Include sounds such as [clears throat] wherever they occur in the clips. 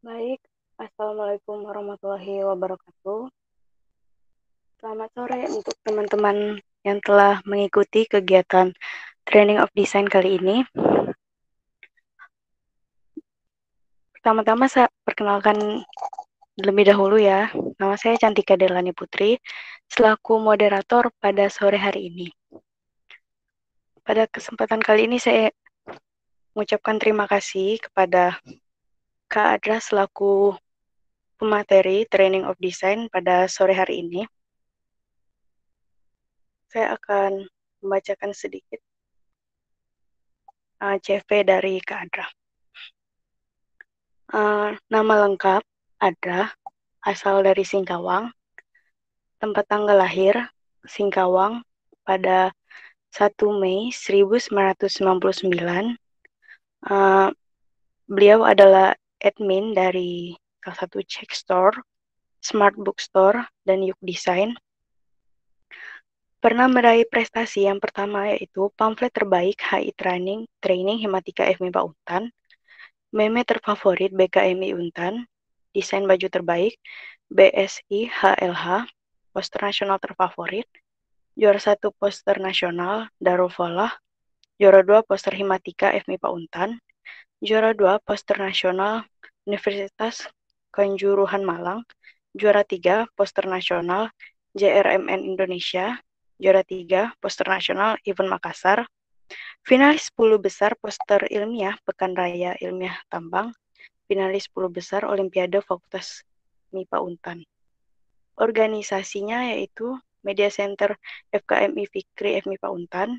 Baik, Assalamualaikum warahmatullahi wabarakatuh. Selamat sore untuk teman-teman yang telah mengikuti kegiatan Training of Design kali ini. Pertama-tama saya perkenalkan lebih dahulu ya. Nama saya Cantika Delani Putri, selaku moderator pada sore hari ini. Pada kesempatan kali ini saya mengucapkan terima kasih kepada Kak Adra selaku pemateri Training of Design pada sore hari ini. Saya akan membacakan sedikit uh, CV dari Kak Adra. Uh, nama lengkap Adra, asal dari Singkawang. Tempat tanggal lahir Singkawang pada 1 Mei 1999. Uh, beliau adalah admin dari salah satu check store, smart bookstore, dan Yuk Design. Pernah meraih prestasi yang pertama yaitu pamflet terbaik HI Training, Training Himatika FMIPA Untan, meme terfavorit BKMI Untan, desain baju terbaik BSI HLH, poster nasional terfavorit, juara satu poster nasional Darul Falah, juara dua poster Himatika FMIPA Untan, juara dua poster nasional Universitas Kanjuruhan Malang, juara tiga poster nasional JRMN Indonesia, juara tiga poster nasional Event Makassar, finalis 10 besar poster ilmiah Pekan Raya Ilmiah Tambang, finalis 10 besar Olimpiade Fakultas MIPA Untan. Organisasinya yaitu Media Center FKMI Fikri FMIPA Untan,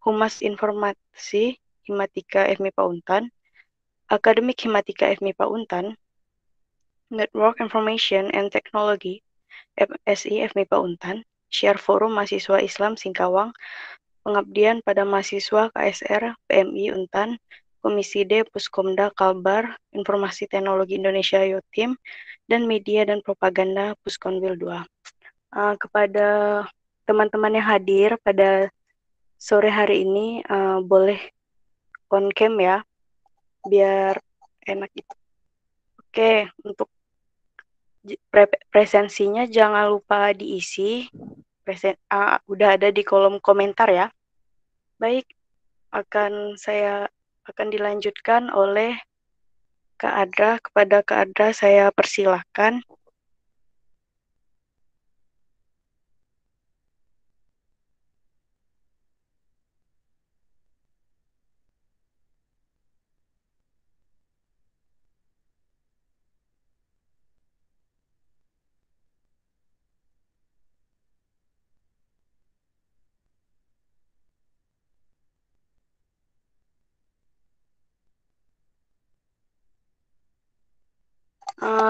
Humas Informasi Himatika FMIPA Untan, Akademik Himatika FMIPA Untan, Network Information and Technology FSI FMIPA Untan, Share Forum Mahasiswa Islam Singkawang, Pengabdian pada Mahasiswa KSR PMI Untan, Komisi D Puskomda Kalbar, Informasi Teknologi Indonesia Yotim, dan Media dan Propaganda Puskonwil 2. Uh, kepada teman-teman yang hadir pada sore hari ini, uh, boleh on cam ya biar enak gitu. Oke, untuk pre presensinya jangan lupa diisi. Presen uh, udah ada di kolom komentar ya. Baik, akan saya akan dilanjutkan oleh Kak. Kepada Kak saya persilahkan.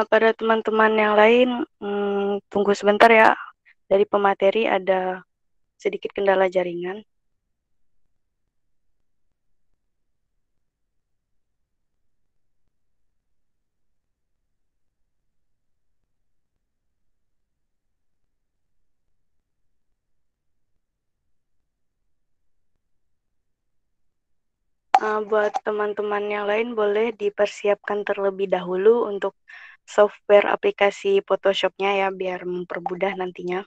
Pada teman-teman yang lain, hmm, tunggu sebentar ya. Dari pemateri ada sedikit kendala jaringan. Uh, buat teman-teman yang lain boleh dipersiapkan terlebih dahulu untuk software aplikasi Photoshop-nya ya biar mempermudah nantinya.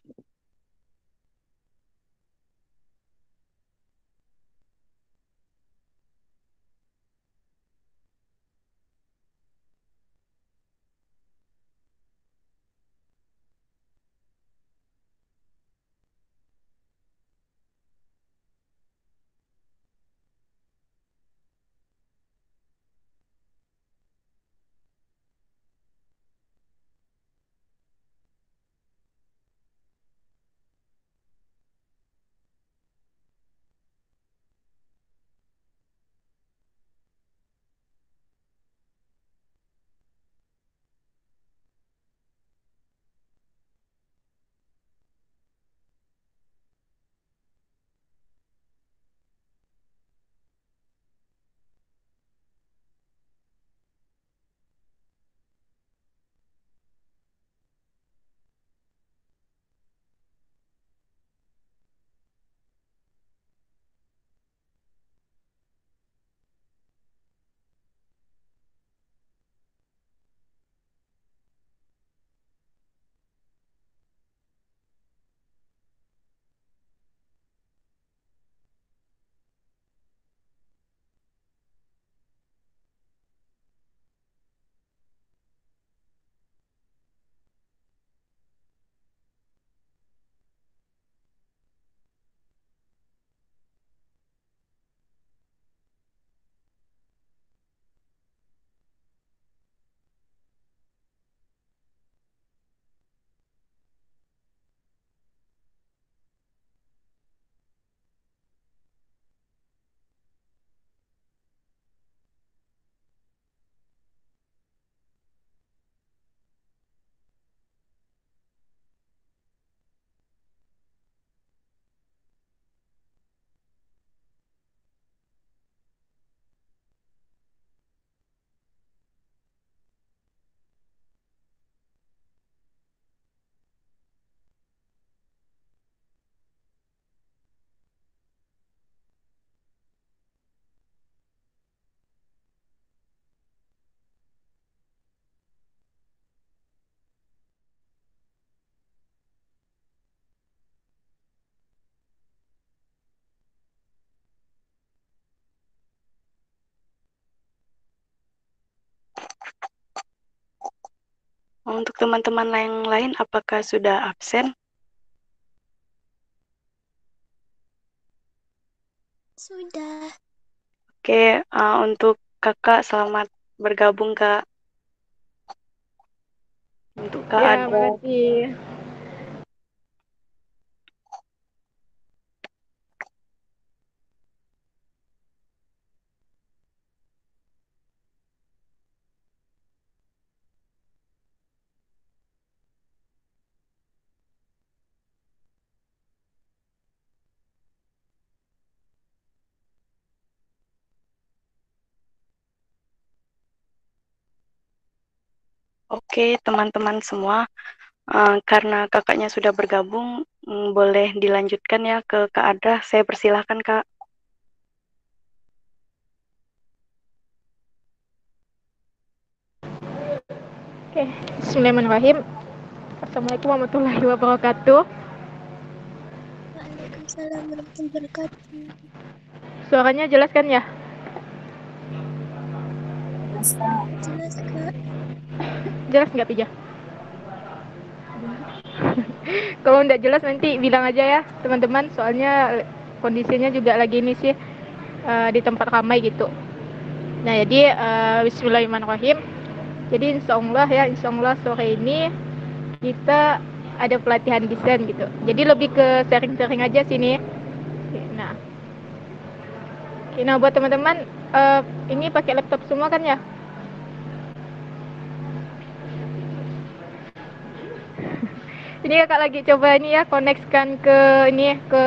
Untuk teman-teman yang lain, apakah sudah absen? Sudah. Oke, uh, untuk kakak selamat bergabung kak. Untuk kak ya, ada. Oke, teman-teman semua, uh, karena kakaknya sudah bergabung, um, boleh dilanjutkan ya ke Kak Adra. Saya persilahkan, Kak. Oke, Bismillahirrahmanirrahim. Assalamualaikum warahmatullahi wabarakatuh. Waalaikumsalam warahmatullahi wabarakatuh. Suaranya jelas kan ya? Jelas kak. Jelas nggak Pija? Kalau nggak jelas nanti bilang aja ya teman-teman. Soalnya kondisinya juga lagi ini sih uh, di tempat ramai gitu. Nah jadi uh, Bismillahirrahmanirrahim. Jadi insya Allah ya insya Allah sore ini kita ada pelatihan desain gitu. Jadi lebih ke sharing-sharing aja sini. Nah, nah buat teman-teman uh, ini pakai laptop semua kan ya? Ini kakak lagi coba ini ya koneksikan ke ini ke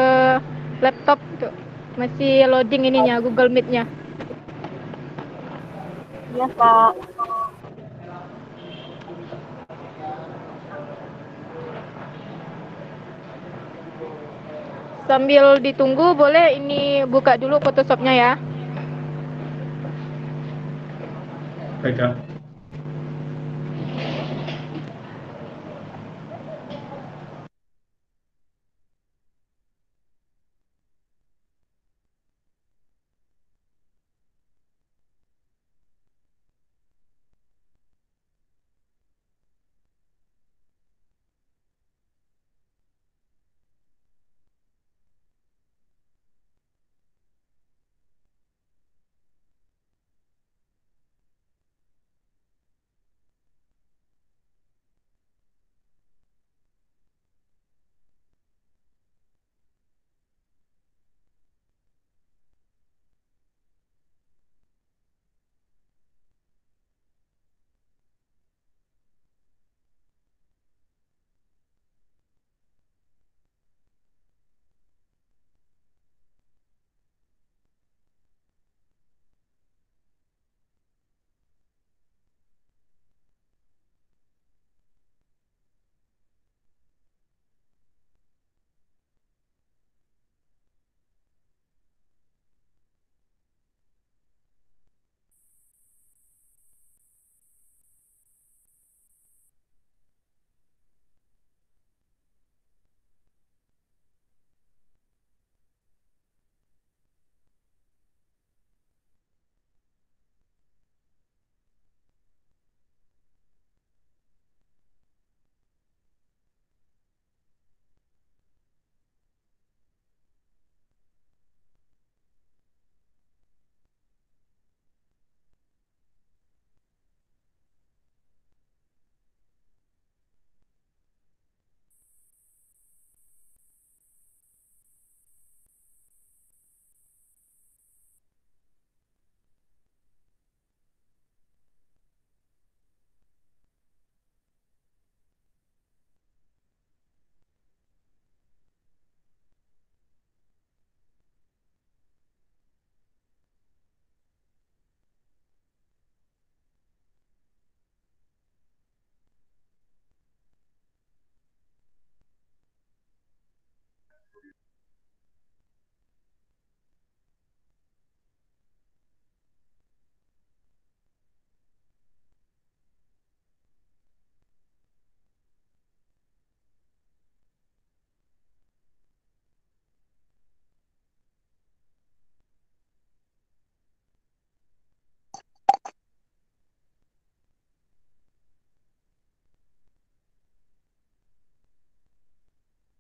laptop tuh masih loading ininya Google Meet-nya. Iya kak sambil ditunggu boleh ini buka dulu Photoshopnya ya. Baik kak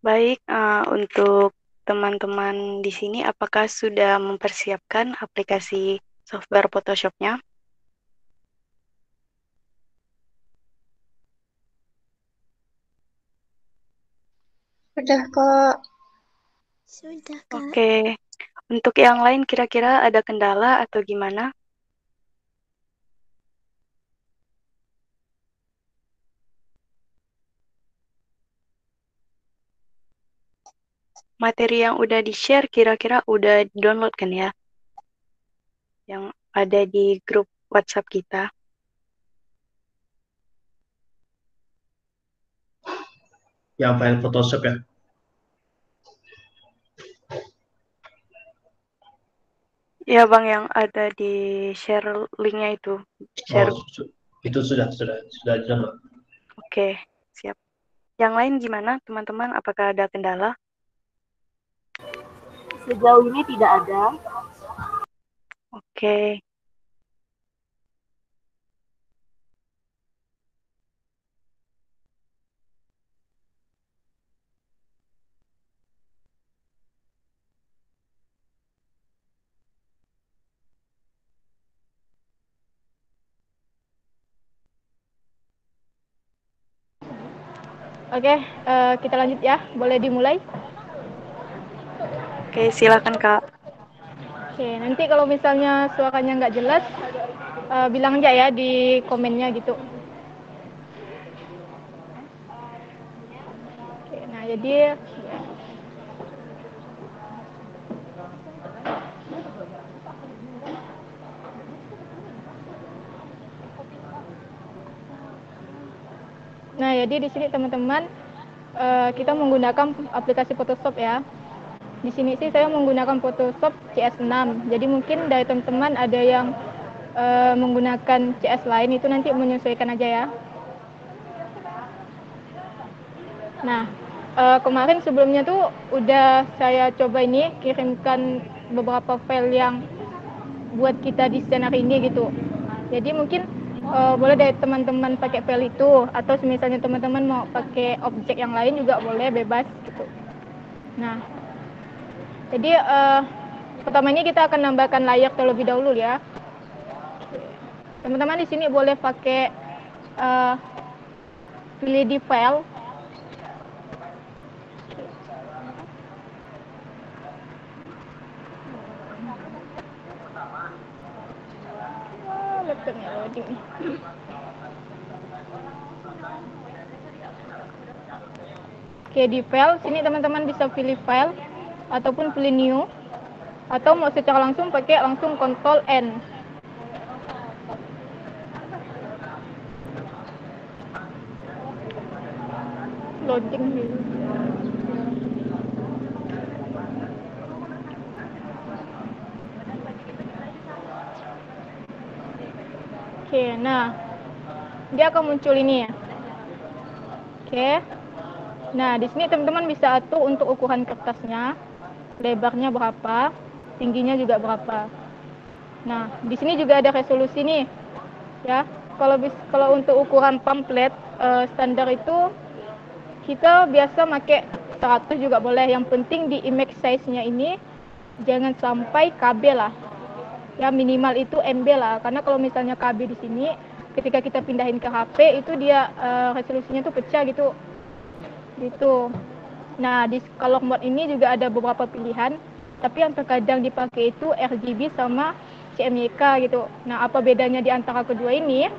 Baik, uh, untuk teman-teman di sini, apakah sudah mempersiapkan aplikasi software Photoshop-nya? Sudah kok. Sudah kak. Oke, untuk yang lain kira-kira ada kendala atau gimana? Materi yang udah di-share kira-kira udah download kan ya? Yang ada di grup WhatsApp kita. Yang file Photoshop ya? Ya bang, yang ada di share linknya itu. Share. Oh, itu sudah sudah sudah download. Oke, siap. Yang lain gimana teman-teman? Apakah ada kendala? Sejauh ini tidak ada. Oke. Oke, uh, kita lanjut ya. Boleh dimulai? Oke, silakan Kak. Oke, nanti kalau misalnya suaranya nggak jelas, uh, bilang aja ya di komennya gitu. Oke, nah jadi Nah, jadi di sini teman-teman uh, kita menggunakan aplikasi Photoshop ya. Di sini sih saya menggunakan Photoshop CS6. Jadi mungkin dari teman-teman ada yang uh, menggunakan CS lain itu nanti menyesuaikan aja ya. Nah, uh, kemarin sebelumnya tuh udah saya coba ini kirimkan beberapa file yang buat kita di hari ini gitu. Jadi mungkin uh, boleh dari teman-teman pakai file itu atau misalnya teman-teman mau pakai objek yang lain juga boleh bebas gitu. Nah, jadi uh, pertamanya kita akan nambahkan layak terlebih dahulu ya. Teman-teman di sini boleh pakai uh, pilih di file. Oke di file sini teman-teman bisa pilih file ataupun pilih new atau mau secara langsung pakai langsung Ctrl N loading Oke, nah dia akan muncul ini ya. Oke. Nah, di sini teman-teman bisa atur untuk ukuran kertasnya lebarnya berapa, tingginya juga berapa. Nah, di sini juga ada resolusi nih. Ya, kalau bis, kalau untuk ukuran pamflet uh, standar itu kita biasa pakai 100 juga boleh. Yang penting di image size-nya ini jangan sampai KB lah. Ya minimal itu MB lah. Karena kalau misalnya KB di sini ketika kita pindahin ke HP itu dia uh, resolusinya tuh pecah gitu. Gitu. Nah, di color mode ini juga ada beberapa pilihan, tapi yang terkadang dipakai itu RGB sama CMYK gitu. Nah, apa bedanya di antara kedua ini?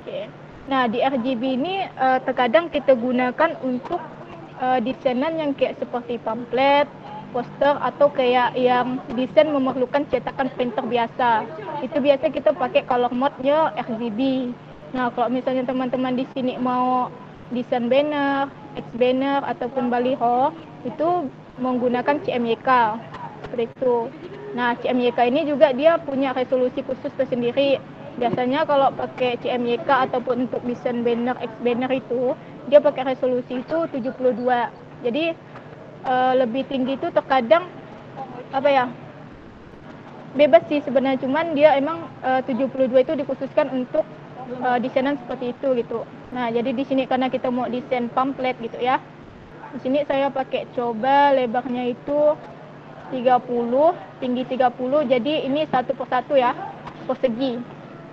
Oke. Nah, di RGB ini uh, terkadang kita gunakan untuk uh, desainan yang kayak seperti pamflet, poster atau kayak yang desain memerlukan cetakan printer biasa. Itu biasa kita pakai color mode-nya RGB. Nah, kalau misalnya teman-teman di sini mau desain banner, X banner ataupun baliho itu menggunakan CMYK seperti itu. Nah, CMYK ini juga dia punya resolusi khusus tersendiri. Biasanya kalau pakai CMYK ataupun untuk desain banner X banner itu dia pakai resolusi itu 72. Jadi uh, lebih tinggi itu terkadang apa ya? bebas sih sebenarnya cuman dia emang uh, 72 itu dikhususkan untuk uh, desainan seperti itu gitu. Nah, jadi di sini karena kita mau desain pamflet gitu ya. Di sini saya pakai coba lebarnya itu 30, tinggi 30. Jadi ini satu persatu ya, persegi.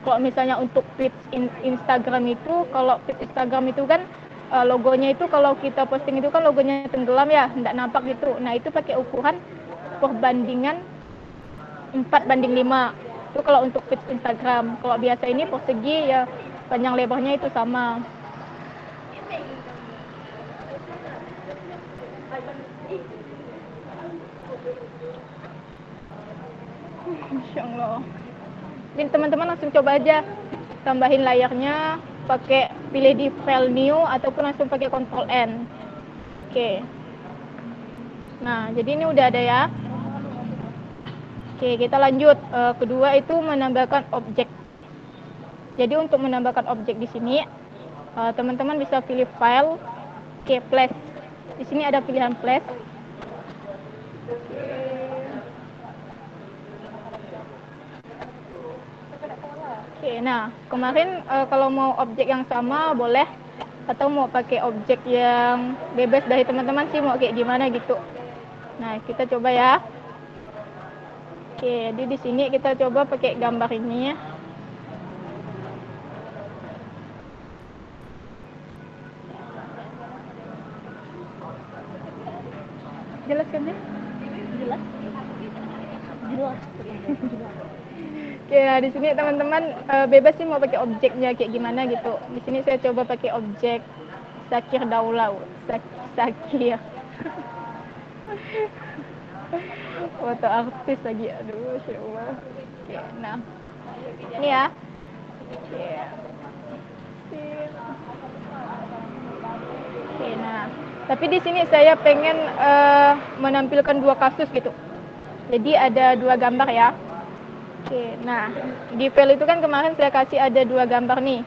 Kalau misalnya untuk feed in Instagram itu, kalau feed Instagram itu kan uh, logonya itu kalau kita posting itu kan logonya tenggelam ya, tidak nampak gitu. Nah, itu pakai ukuran perbandingan 4 banding 5. Itu kalau untuk feed Instagram. Kalau biasa ini persegi ya panjang lebarnya itu sama. Masya Allah. Jadi teman-teman langsung coba aja tambahin layarnya pakai pilih di file new ataupun langsung pakai Ctrl N. Oke. Nah, jadi ini udah ada ya. Oke, kita lanjut. Uh, kedua itu menambahkan objek. Jadi untuk menambahkan objek di sini, eh, teman-teman bisa pilih file, oke, flash. Di sini ada pilihan flash. Oke, nah kemarin uh, kalau mau objek yang sama boleh atau mau pakai objek yang bebas dari teman-teman sih mau kayak gimana gitu. Nah kita coba ya. Oke, jadi di sini kita coba pakai gambar ini. Ya? Jelas. Jelas. Jelas. Oke, nah di sini teman-teman uh, bebas sih mau pakai objeknya kayak gimana gitu. Di sini saya coba pakai objek Sakir Daulau. Sak Sakir. Foto artis lagi, aduh, Allah. Oke, nah. Ini ya. Oke. Oke, nah. Tapi di sini saya pengen uh, menampilkan dua kasus gitu. Jadi ada dua gambar ya. Oke, nah di file itu kan kemarin saya kasih ada dua gambar nih.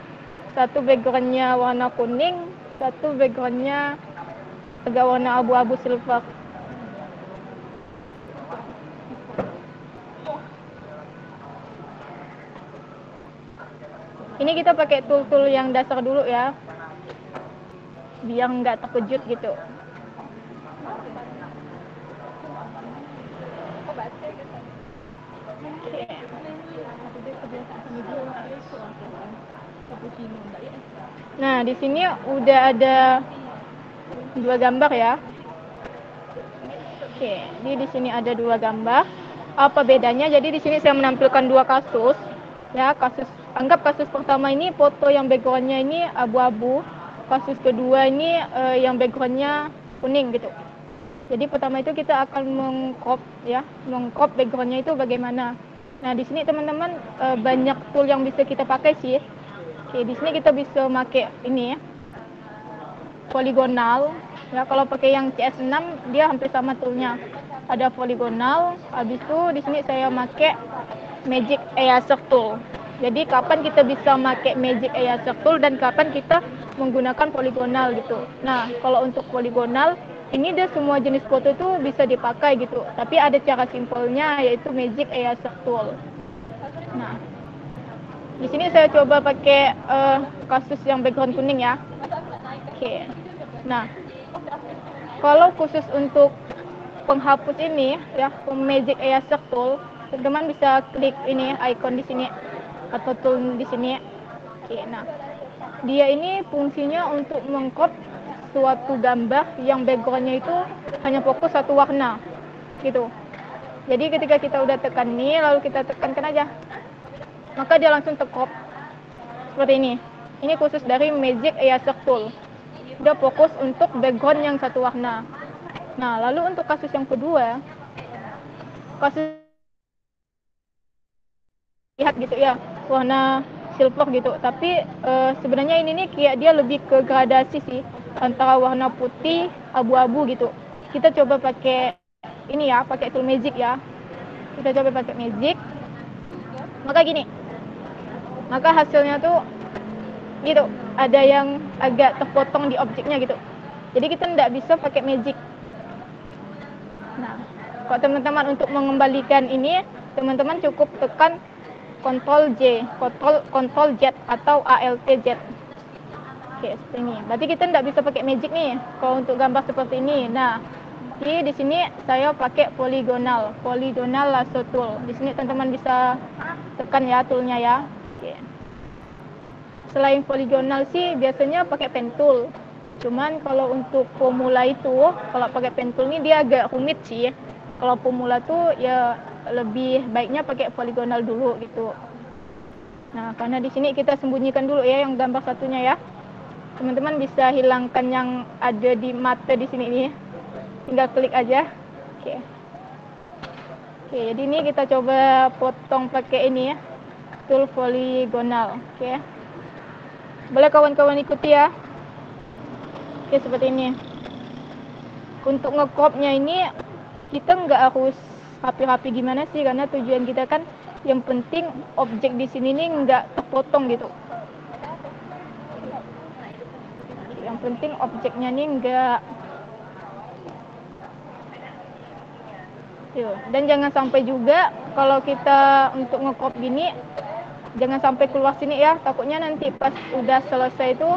Satu backgroundnya warna kuning, satu backgroundnya agak warna abu-abu silver. Ini kita pakai tool-tool yang dasar dulu ya, biar nggak terkejut gitu. Nah, di sini udah ada dua gambar ya. Oke, jadi di sini ada dua gambar. Apa bedanya? Jadi di sini saya menampilkan dua kasus. Ya, kasus anggap kasus pertama ini foto yang backgroundnya ini abu-abu. Kasus kedua ini uh, yang backgroundnya kuning gitu. Jadi pertama itu kita akan mengcrop ya, mengcrop backgroundnya itu bagaimana. Nah, di sini teman-teman e, banyak tool yang bisa kita pakai sih. Oke, di sini kita bisa pakai ini ya. Poligonal. Ya, kalau pakai yang CS6 dia hampir sama toolnya. Ada poligonal. Habis itu di sini saya pakai Magic Eraser Tool. Jadi kapan kita bisa pakai Magic Eraser Tool dan kapan kita menggunakan poligonal gitu. Nah, kalau untuk poligonal ini dia semua jenis foto itu bisa dipakai gitu tapi ada cara simpelnya yaitu magic eraser tool nah di sini saya coba pakai uh, kasus yang background kuning ya oke okay. nah kalau khusus untuk penghapus ini ya magic eraser tool teman-teman bisa klik ini icon di sini atau tool di sini oke okay, nah dia ini fungsinya untuk mengcrop suatu gambar yang backgroundnya itu hanya fokus satu warna gitu. Jadi ketika kita udah tekan ini lalu kita tekankan aja maka dia langsung tekop. Seperti ini. Ini khusus dari Magic Eraser Tool. Dia fokus untuk background yang satu warna. Nah lalu untuk kasus yang kedua kasus lihat gitu ya warna silver gitu. Tapi e, sebenarnya ini nih kayak dia lebih ke gradasi sih antara warna putih abu-abu gitu. Kita coba pakai ini ya pakai tool magic ya. Kita coba pakai magic. Maka gini maka hasilnya tuh gitu ada yang agak terpotong di objeknya gitu. Jadi kita tidak bisa pakai magic. Nah kalau teman-teman untuk mengembalikan ini teman-teman cukup tekan Ctrl J, Ctrl, Ctrl Z atau ALT Z. Oke, seperti ini. Berarti kita tidak bisa pakai magic nih kalau untuk gambar seperti ini. Nah, di di sini saya pakai poligonal, poligonal lasso tool. Di sini teman-teman bisa tekan ya toolnya ya. Oke. Selain poligonal sih biasanya pakai pen tool. Cuman kalau untuk pemula itu, kalau pakai pen tool ini dia agak rumit sih. Kalau pemula tuh ya lebih baiknya pakai poligonal dulu gitu. Nah, karena di sini kita sembunyikan dulu ya yang gambar satunya ya. Teman-teman bisa hilangkan yang ada di mata di sini nih tinggal klik aja. Oke. Oke jadi ini kita coba potong pakai ini ya. Tool poligonal. Oke. Boleh kawan-kawan ikuti ya? Oke seperti ini. Untuk ngekropnya ini kita nggak harus rapi-rapi gimana sih? Karena tujuan kita kan yang penting objek di sini nih nggak terpotong gitu. Yang penting objeknya nih enggak Tuh. dan jangan sampai juga kalau kita untuk ngekop gini jangan sampai keluar sini ya. Takutnya nanti pas udah selesai itu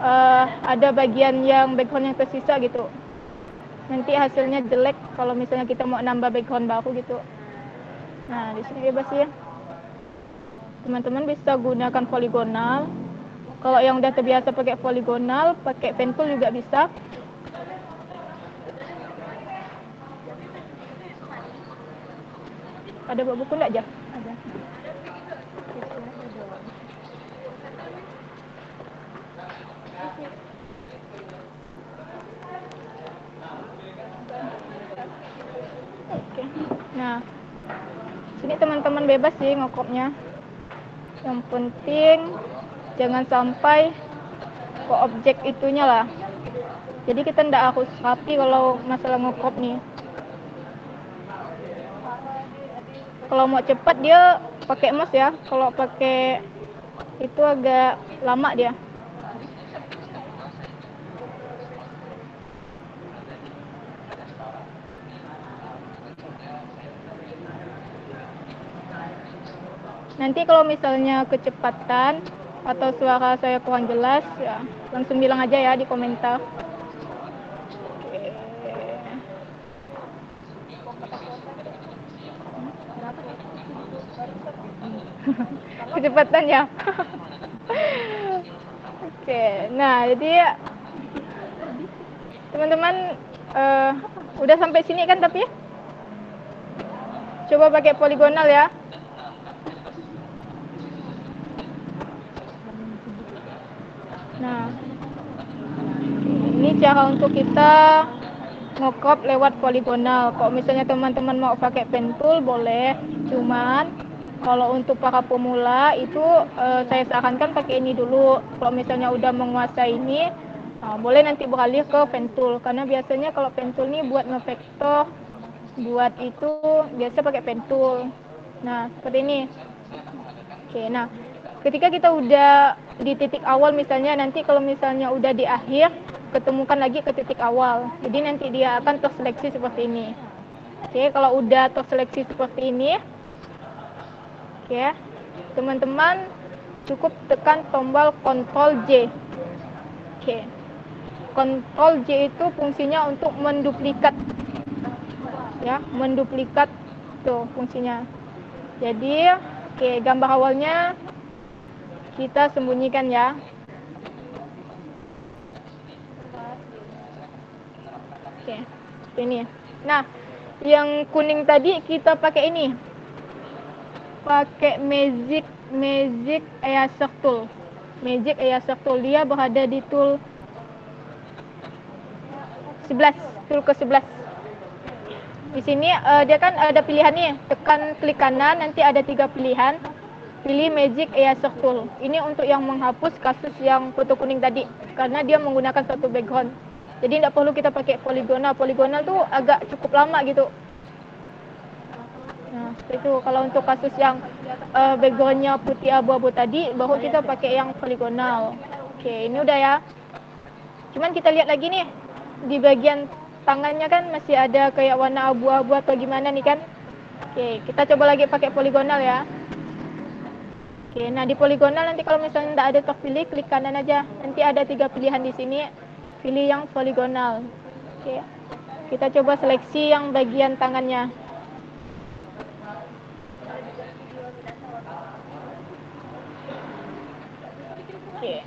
uh, ada bagian yang background yang tersisa gitu nanti hasilnya jelek kalau misalnya kita mau nambah background baru gitu nah di sini bebas ya teman-teman bisa gunakan poligonal kalau yang udah terbiasa pakai poligonal, pakai pen tool juga bisa. Ada buku enggak, aja? Ada. Oke. Nah, sini teman-teman bebas sih ngokopnya. Yang penting jangan sampai ke objek itunya lah. Jadi kita tidak harus rapi kalau masalah ngekop nih. Kalau mau cepat dia pakai emas ya. Kalau pakai itu agak lama dia nanti kalau misalnya kecepatan atau suara saya kurang jelas ya langsung bilang aja ya di komentar. [laughs] Kecepatan ya? [laughs] Oke nah jadi teman-teman uh, udah sampai sini kan tapi coba pakai poligonal ya Nah, ini cara untuk kita ngecrop lewat poligonal. Kalau misalnya teman-teman mau pakai pen tool boleh, cuman kalau untuk para pemula itu uh, saya sarankan pakai ini dulu. Kalau misalnya udah menguasai ini, uh, boleh nanti beralih ke pen tool karena biasanya kalau pen tool ini buat ngevektor, buat itu biasa pakai pen tool. Nah, seperti ini. Oke, nah ketika kita udah di titik awal misalnya nanti kalau misalnya udah di akhir ketemukan lagi ke titik awal. Jadi nanti dia akan terseleksi seperti ini. Oke kalau udah terseleksi seperti ini oke teman-teman cukup tekan tombol Ctrl J. Oke Ctrl J itu fungsinya untuk menduplikat. Ya menduplikat tuh fungsinya. Jadi oke gambar awalnya kita sembunyikan ya. Oke, ini. Nah, yang kuning tadi kita pakai ini. Pakai Magic Magic Eraser Tool. Magic Eraser Tool dia berada di tool 11, tool ke 11. Di sini uh, dia kan ada pilihan nih, tekan klik kanan nanti ada tiga pilihan pilih Magic Eraser Tool. Ini untuk yang menghapus kasus yang foto kuning tadi karena dia menggunakan satu background. Jadi tidak perlu kita pakai poligonal. Poligonal tuh agak cukup lama gitu. Nah, itu kalau untuk kasus yang uh, backgroundnya putih abu-abu tadi, baru kita pakai yang poligonal. Oke, ini udah ya. Cuman kita lihat lagi nih di bagian tangannya kan masih ada kayak warna abu-abu atau gimana nih kan. Oke, kita coba lagi pakai poligonal ya. Oke, nah di poligonal nanti kalau misalnya tidak ada terpilih, klik kanan aja. Nanti ada tiga pilihan di sini. Pilih yang poligonal. Oke, kita coba seleksi yang bagian tangannya. Oke.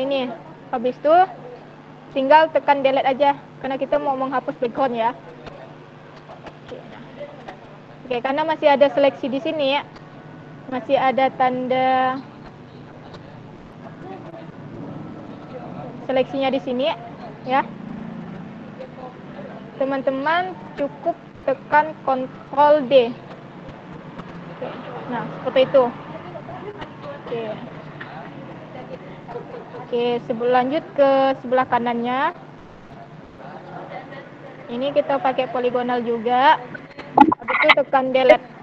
Ini, habis itu tinggal tekan delete aja karena kita mau menghapus background ya. Oke, nah. Oke, karena masih ada seleksi di sini ya masih ada tanda seleksinya di sini ya. Teman-teman cukup tekan Ctrl D. Nah, seperti itu. Oke. Oke, sebelum lanjut ke sebelah kanannya. Ini kita pakai poligonal juga. Habis itu tekan delete.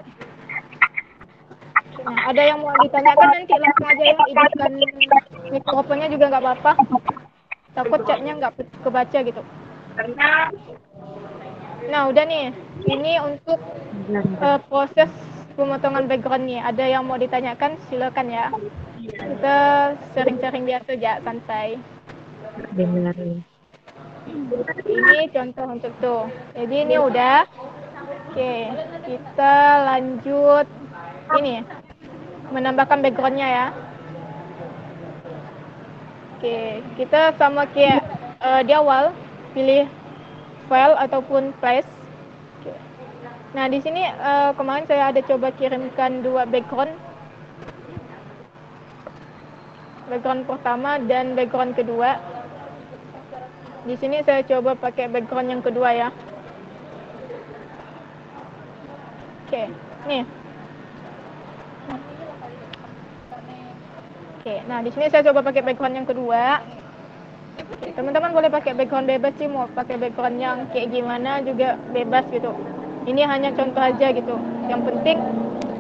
Nah, ada yang mau ditanyakan nanti langsung aja ya, hidupkan mikrofonnya juga nggak apa-apa. Takut chatnya nggak kebaca gitu. Nah, udah nih. Ini untuk uh, proses pemotongan background nih. Ada yang mau ditanyakan? Silakan ya. Kita sering-sering biasa aja, santai. Ini contoh untuk tuh. Jadi ini udah. Oke, kita lanjut ini menambahkan backgroundnya ya. Oke, kita sama kayak uh, di awal pilih file ataupun flash. Oke. Nah di sini uh, kemarin saya ada coba kirimkan dua background, background pertama dan background kedua. Di sini saya coba pakai background yang kedua ya. Oke, nih Oke, nah di sini saya coba pakai background yang kedua. Teman-teman boleh pakai background bebas sih, mau pakai background yang kayak gimana juga bebas gitu. Ini hanya contoh aja gitu. Yang penting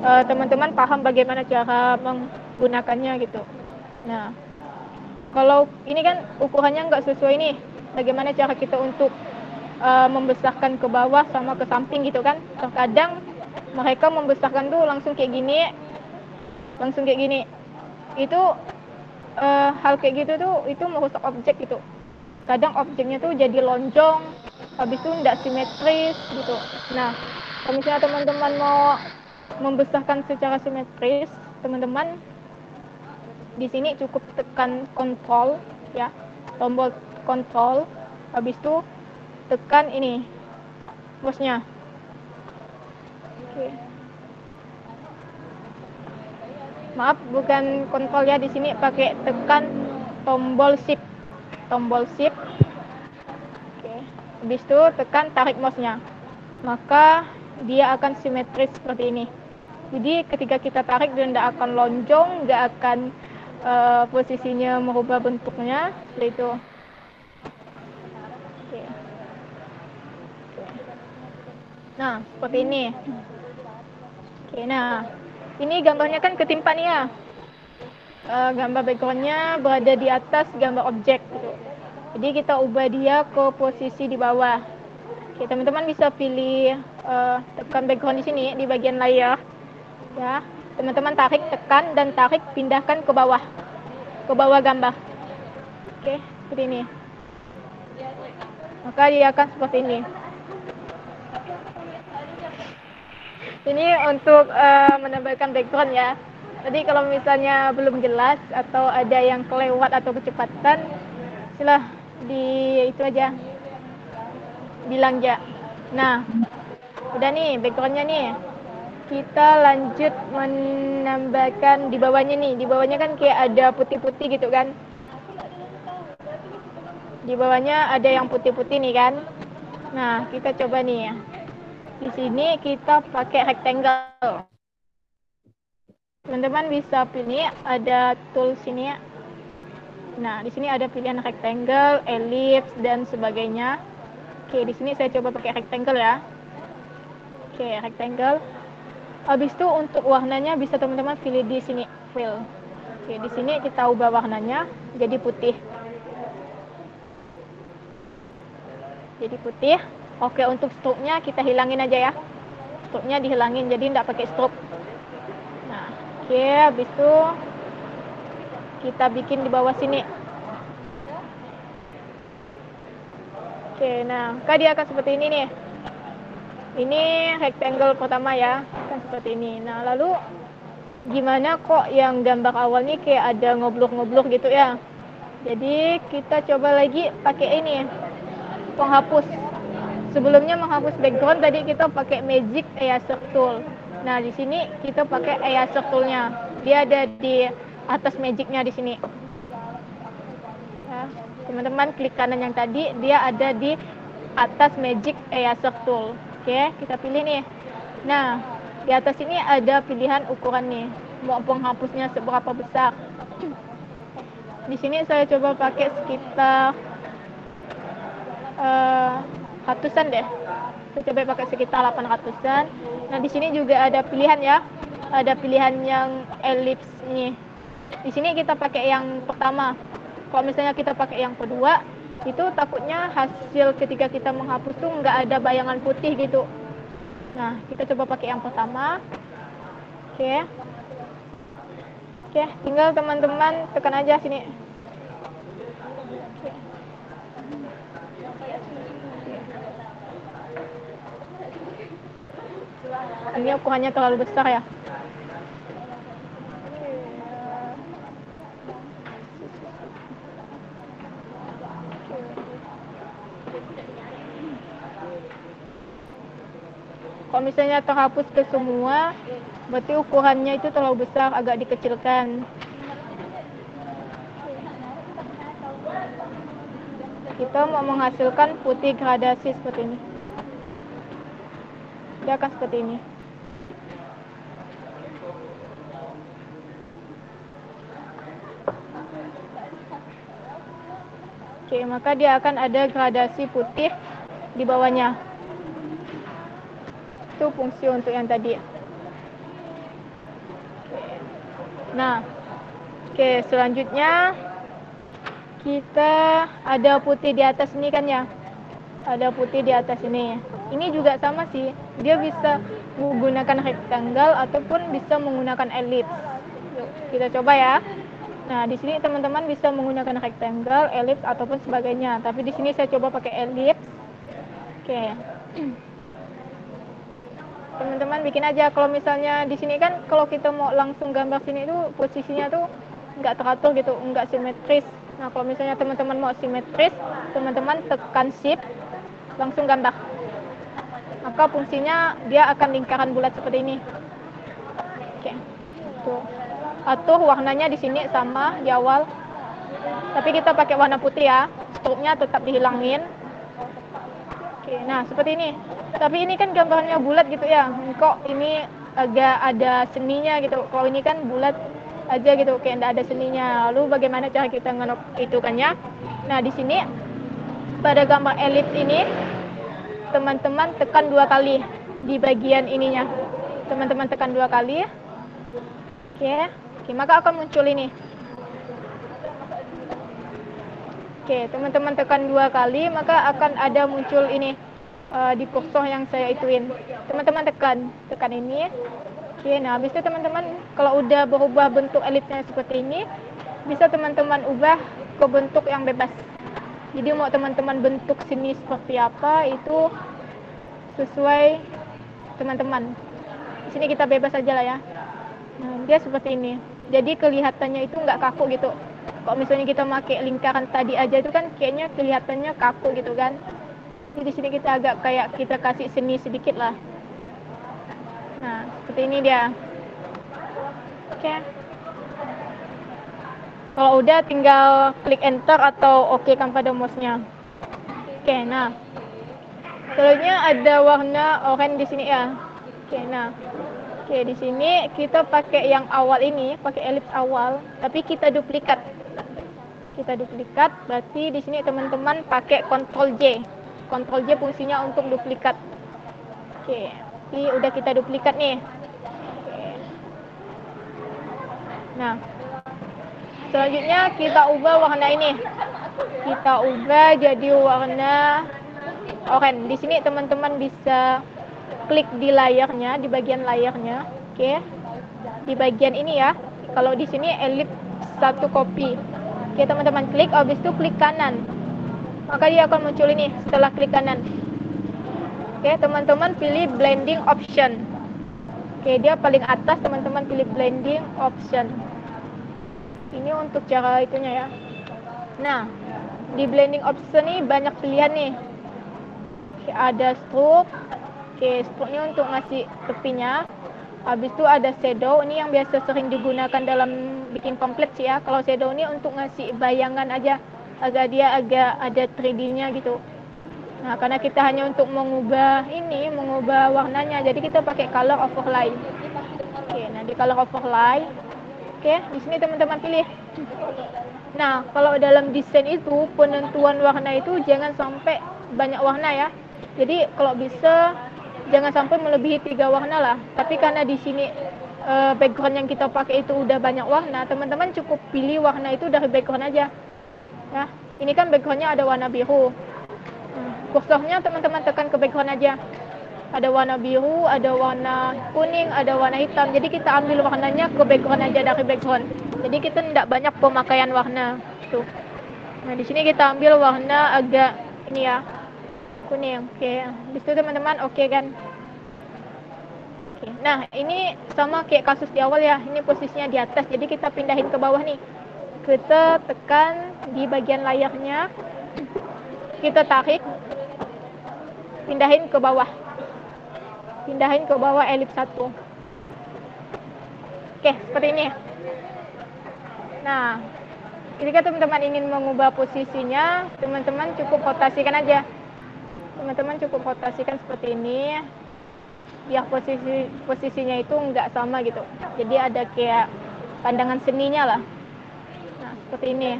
teman-teman uh, paham bagaimana cara menggunakannya gitu. Nah, kalau ini kan ukurannya nggak sesuai nih, bagaimana cara kita untuk uh, membesarkan ke bawah sama ke samping gitu kan? Terkadang mereka membesarkan tuh langsung kayak gini, langsung kayak gini itu uh, hal kayak gitu tuh itu merusak objek gitu. Kadang objeknya tuh jadi lonjong habis itu tidak simetris gitu. Nah kalau misalnya teman-teman mau membesarkan secara simetris teman-teman di sini cukup tekan kontrol ya. Tombol kontrol habis itu tekan ini mouse-nya. Oke. okay. Maaf bukan kontrol ya di sini pakai tekan tombol shift. Tombol shift. Oke habis itu tekan tarik mouse-nya. Maka dia akan simetris seperti ini. Jadi ketika kita tarik dia tidak akan lonjong nggak akan uh, posisinya merubah bentuknya seperti itu. Oke. nah seperti ini. Oke nah ini gambarnya kan ketimpa nih ya. Uh, gambar backgroundnya berada di atas gambar objek gitu. Jadi kita ubah dia ke posisi di bawah. Oke, teman-teman bisa pilih uh, tekan background di sini di bagian layar. Ya, teman-teman tarik, tekan dan tarik pindahkan ke bawah. Ke bawah gambar. Oke, seperti ini. Maka dia akan seperti ini. Ini untuk uh, menambahkan background ya. Jadi kalau misalnya belum jelas atau ada yang kelewat atau kecepatan, silah di itu aja bilang ya. Nah, udah nih backgroundnya nih. Kita lanjut menambahkan di bawahnya nih. Di bawahnya kan kayak ada putih-putih gitu kan. Di bawahnya ada yang putih-putih nih kan. Nah, kita coba nih ya. Di sini kita pakai rectangle. Teman-teman bisa pilih ada tool sini. Nah, di sini ada pilihan rectangle, ellipse dan sebagainya. Oke, di sini saya coba pakai rectangle ya. Oke, rectangle. Habis itu untuk warnanya bisa teman-teman pilih di sini, fill. Oke, di sini kita ubah warnanya jadi putih. Jadi putih. Oke, untuk stroke-nya kita hilangin aja ya. Stroke-nya dihilangin, jadi tidak pakai stroke. Nah, Oke, habis itu kita bikin di bawah sini. Oke, nah, kan dia akan seperti ini nih. Ini rectangle pertama ya, kan seperti ini. Nah, lalu gimana kok yang gambar awal nih kayak ada ngoblok-ngoblok gitu ya? Jadi kita coba lagi pakai ini penghapus. Sebelumnya menghapus background tadi kita pakai Magic Eraser Tool. Nah, di sini kita pakai Eraser Tool-nya. Dia ada di atas Magic-nya di sini. Ya, teman-teman klik kanan yang tadi, dia ada di atas Magic Eraser Tool. Oke, kita pilih nih. Nah, di atas ini ada pilihan ukuran nih. Mau penghapusnya seberapa besar. Di sini saya coba pakai sekitar uh, ratusan deh. Coba pakai sekitar 800-an. Nah, di sini juga ada pilihan ya. Ada pilihan yang ellipse nih. Di sini kita pakai yang pertama. Kalau misalnya kita pakai yang kedua, itu takutnya hasil ketika kita menghapus tuh nggak ada bayangan putih gitu. Nah, kita coba pakai yang pertama. Oke. Oke, tinggal teman-teman tekan aja sini. Ini ukurannya terlalu besar ya. Kalau misalnya terhapus ke semua, berarti ukurannya itu terlalu besar, agak dikecilkan. Kita mau menghasilkan putih gradasi seperti ini. Dia akan seperti ini. Oke, maka dia akan ada gradasi putih di bawahnya. Itu fungsi untuk yang tadi. Nah, oke selanjutnya kita ada putih di atas ini kan ya. Ada putih di atas ini. Ini juga sama sih. Dia bisa menggunakan rectangle ataupun bisa menggunakan ellipse. Kita coba ya. Nah, di sini teman-teman bisa menggunakan rectangle, ellipse ataupun sebagainya. Tapi di sini saya coba pakai ellipse. Oke. [clears throat] Teman-teman bikin aja kalau misalnya di sini kan kalau kita mau langsung gambar sini itu posisinya tuh nggak teratur gitu, nggak simetris. Nah, kalau misalnya teman-teman mau simetris, teman-teman tekan shift langsung gambar. Maka fungsinya dia akan lingkaran bulat seperti ini. Oke. Tuh atur warnanya di sini sama di awal. Tapi kita pakai warna putih ya. Struknya tetap dihilangin. Oke, nah seperti ini. Tapi ini kan gambarnya bulat gitu ya. Kok ini agak ada seninya gitu. Kalau ini kan bulat aja gitu, kayak tidak ada seninya. Lalu bagaimana cara kita ngenok itu kan ya? Nah di sini pada gambar ellipse ini teman-teman tekan dua kali di bagian ininya. Teman-teman tekan dua kali. Oke. Oke, maka akan muncul ini. Oke, teman-teman tekan dua kali, maka akan ada muncul ini uh, di kursor yang saya ituin. Teman-teman tekan, tekan ini. Oke, nah habis itu teman-teman kalau udah berubah bentuk elipsnya seperti ini, bisa teman-teman ubah ke bentuk yang bebas. Jadi mau teman-teman bentuk sini seperti apa itu sesuai teman-teman. Di sini kita bebas aja lah ya. Nah, dia seperti ini jadi kelihatannya itu nggak kaku gitu kalau misalnya kita pakai lingkaran tadi aja itu kan kayaknya kelihatannya kaku gitu kan jadi di sini kita agak kayak kita kasih seni sedikit lah nah seperti ini dia oke okay. Kalau udah tinggal klik enter atau oke okay kan pada mouse-nya oke okay, nah selanjutnya ada warna oranye di sini ya oke okay, nah Oke, di sini kita pakai yang awal ini, pakai elips awal, tapi kita duplikat. Kita duplikat, berarti di sini teman-teman pakai Ctrl J. Ctrl J fungsinya untuk duplikat. Oke, ini udah kita duplikat nih. Oke. Nah, selanjutnya kita ubah warna ini. Kita ubah jadi warna oranye. Di sini teman-teman bisa klik di layarnya, di bagian layarnya. Oke. di bagian ini ya. Kalau di sini elip satu kopi. Oke, teman-teman klik habis itu klik kanan. Maka dia akan muncul ini setelah klik kanan. Oke, teman-teman pilih blending option. Oke, dia paling atas teman-teman pilih blending option. Ini untuk cara itunya ya. Nah, di blending option ini banyak pilihan nih. Ada stroke. Oke, stroke-nya untuk ngasih tepinya. Habis itu ada shadow, ini yang biasa sering digunakan dalam bikin kompleks ya. Kalau shadow ini untuk ngasih bayangan aja, agar dia agak ada 3D-nya gitu. Nah, karena kita hanya untuk mengubah ini, mengubah warnanya, jadi kita pakai color overlay. Oke, nah di color overlay, oke, di sini teman-teman pilih. Nah, kalau dalam desain itu penentuan warna itu jangan sampai banyak warna ya. Jadi kalau bisa jangan sampai melebihi tiga warna lah. Tapi karena di sini uh, background yang kita pakai itu udah banyak warna, teman-teman cukup pilih warna itu dari background aja. Ya, ini kan backgroundnya ada warna biru. Hmm, kursornya teman-teman tekan ke background aja. Ada warna biru, ada warna kuning, ada warna hitam. Jadi kita ambil warnanya ke background aja dari background. Jadi kita tidak banyak pemakaian warna. Tuh. Nah di sini kita ambil warna agak ini ya kuning. Oke, okay. di situ teman-teman oke okay kan? Okay. Nah ini sama kayak kasus di awal ya. Ini posisinya di atas. Jadi kita pindahin ke bawah nih. Kita tekan di bagian layarnya. Kita tarik. Pindahin ke bawah. Pindahin ke bawah elip satu. Oke, seperti ini. Nah, ketika teman-teman ingin mengubah posisinya, teman-teman cukup rotasikan aja. Teman-teman cukup rotasikan seperti ini. Biar posisi posisinya itu nggak sama gitu. Jadi ada kayak pandangan seninya lah. Nah seperti ini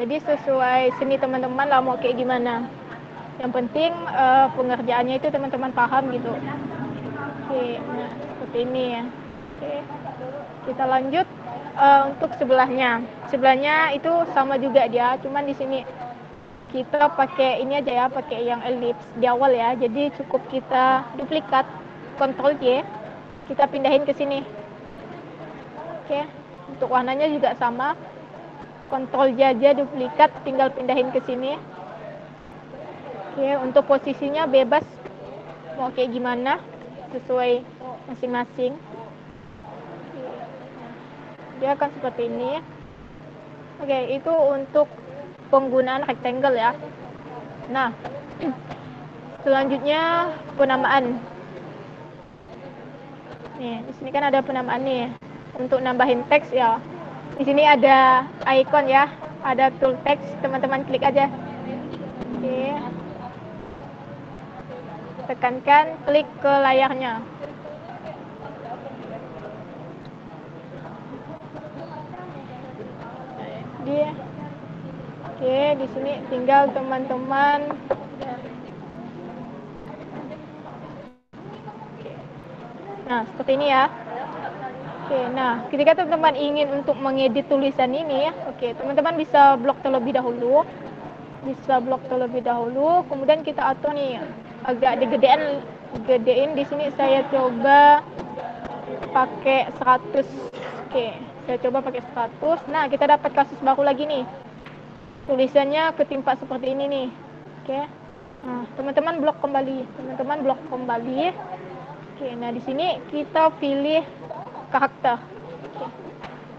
jadi sesuai seni teman-teman lah mau kayak gimana. Yang penting uh, pengerjaannya itu teman-teman paham gitu. Oke nah seperti ini ya. Oke kita lanjut uh, untuk sebelahnya. Sebelahnya itu sama juga dia cuman di sini. Kita pakai ini aja ya pakai yang ellipse di awal ya. Jadi cukup kita duplikat Ctrl J. Kita pindahin ke sini. Oke untuk warnanya juga sama Ctrl J aja duplikat tinggal pindahin ke sini. Oke untuk posisinya bebas. Mau kayak gimana? Sesuai masing-masing. Dia akan seperti ini. Oke itu untuk penggunaan rectangle ya. Nah [clears throat] selanjutnya penamaan. Nih di sini kan ada penamaan nih. Untuk nambahin teks ya di sini ada icon ya. Ada tool text teman-teman klik aja. Oke. Tekankan klik ke layarnya. Dia oke di sini tinggal teman-teman. Nah seperti ini ya oke nah ketika teman-teman ingin untuk mengedit tulisan ini oke teman-teman bisa blok terlebih dahulu. Bisa blok terlebih dahulu kemudian kita atur nih agak digedein gedein di sini saya coba pakai 100 oke saya coba pakai 100 nah kita dapat kasus baru lagi nih. Tulisannya ketimpa seperti ini nih. Oke nah teman-teman blok kembali teman-teman blok kembali. Oke nah di sini kita pilih karakter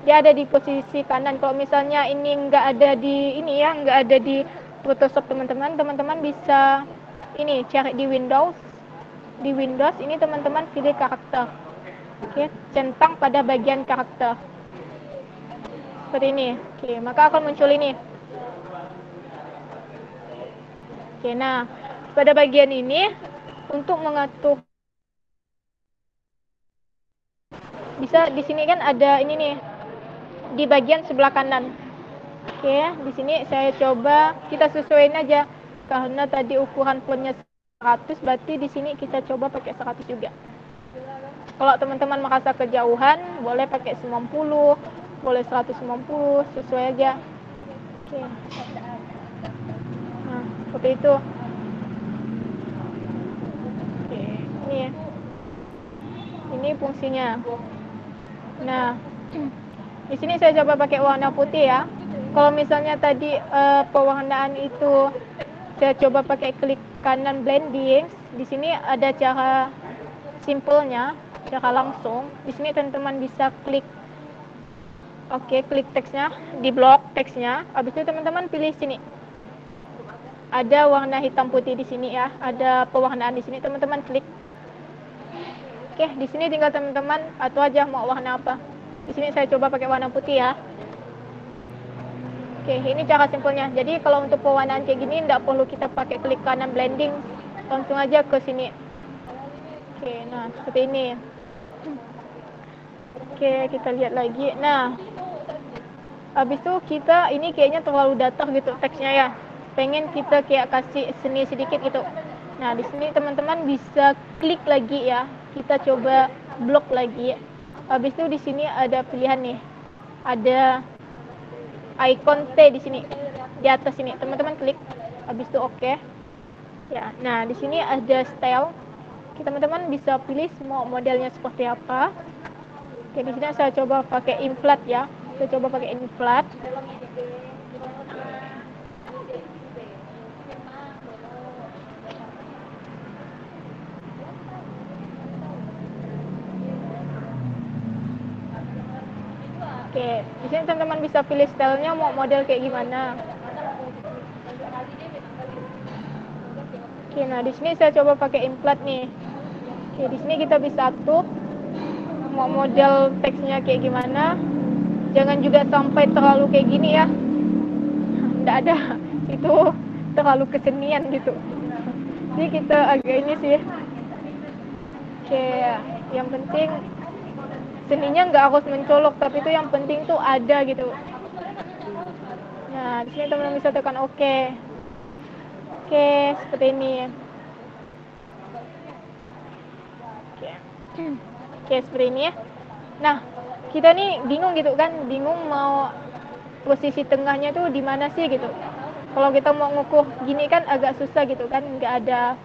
dia ada di posisi kanan. Kalau misalnya ini nggak ada di ini ya nggak ada di Photoshop teman-teman teman-teman bisa ini cari di Windows. Di Windows ini teman-teman pilih karakter. Oke centang pada bagian karakter. Seperti ini. Oke maka akan muncul ini. Oke nah pada bagian ini untuk mengatur bisa di sini kan ada ini nih di bagian sebelah kanan. Oke di sini saya coba kita sesuaiin aja. Karena tadi ukuran fontnya 100 berarti di sini kita coba pakai 100 juga. Kalau teman-teman merasa kejauhan boleh pakai 90 boleh 190 sesuai aja. Oke. Nah seperti itu. Oke Nih. Ini fungsinya. Nah, di sini saya coba pakai warna putih ya. Kalau misalnya tadi uh, pewarnaan itu saya coba pakai klik kanan blending, di sini ada cara simpelnya, cara langsung. Di sini teman-teman bisa klik Oke, klik teksnya, di blok teksnya. Habis itu teman-teman pilih sini. Ada warna hitam putih di sini ya, ada pewarnaan di sini. Teman-teman klik. Oke, di sini tinggal teman-teman atau aja mau warna apa. Di sini saya coba pakai warna putih ya. Oke, ini cara simpelnya. Jadi kalau untuk pewarnaan kayak gini tidak perlu kita pakai klik kanan blending, langsung aja ke sini. Oke, nah seperti ini. Oke, kita lihat lagi. Nah, habis itu kita ini kayaknya terlalu datar gitu teksnya ya. Pengen kita kayak kasih seni sedikit gitu. Nah, di sini teman-teman bisa klik lagi ya. Kita coba blok lagi. Habis itu di sini ada pilihan nih. Ada icon T di sini. Di atas sini. Teman-teman klik. Habis itu oke. Okay. Ya, nah di sini ada style. Teman-teman bisa pilih semua modelnya seperti apa. Oke, di sini saya coba pakai inflat ya. Saya coba pakai inflat. Oke, di sini teman-teman bisa pilih stylenya mau model kayak gimana. Oke, nah di sini saya coba pakai inflat nih. Oke, di sini kita bisa atur mau model teksnya kayak gimana. Jangan juga sampai terlalu kayak gini ya. Tidak ada. Itu terlalu kesenian gitu. Jadi kita agak ini sih. Kayak yang penting seninya nggak harus mencolok tapi itu yang penting tuh ada gitu nah di sini teman-teman bisa tekan oke oke seperti ini oke okay seperti ini ya. Nah, kita nih bingung gitu kan, bingung mau posisi tengahnya tuh di mana sih gitu. Kalau kita mau ngukur gini kan agak susah gitu kan, nggak ada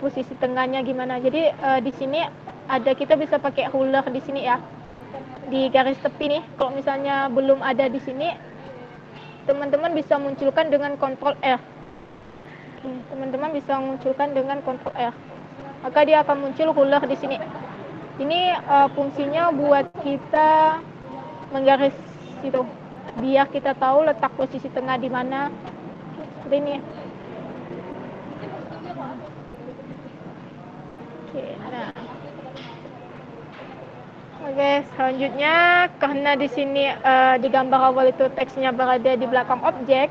posisi tengahnya gimana. Jadi uh, di sini ada kita bisa pakai ruler di sini ya. Di garis tepi nih, kalau misalnya belum ada di sini, teman-teman bisa munculkan dengan kontrol R. Teman-teman bisa munculkan dengan kontrol R. Maka dia akan muncul ruler di sini. Ini uh, fungsinya buat kita menggaris itu, biar kita tahu letak posisi tengah di mana. Ini. Oke, nah. Oke, selanjutnya karena di sini uh, di gambar awal itu teksnya berada di belakang objek,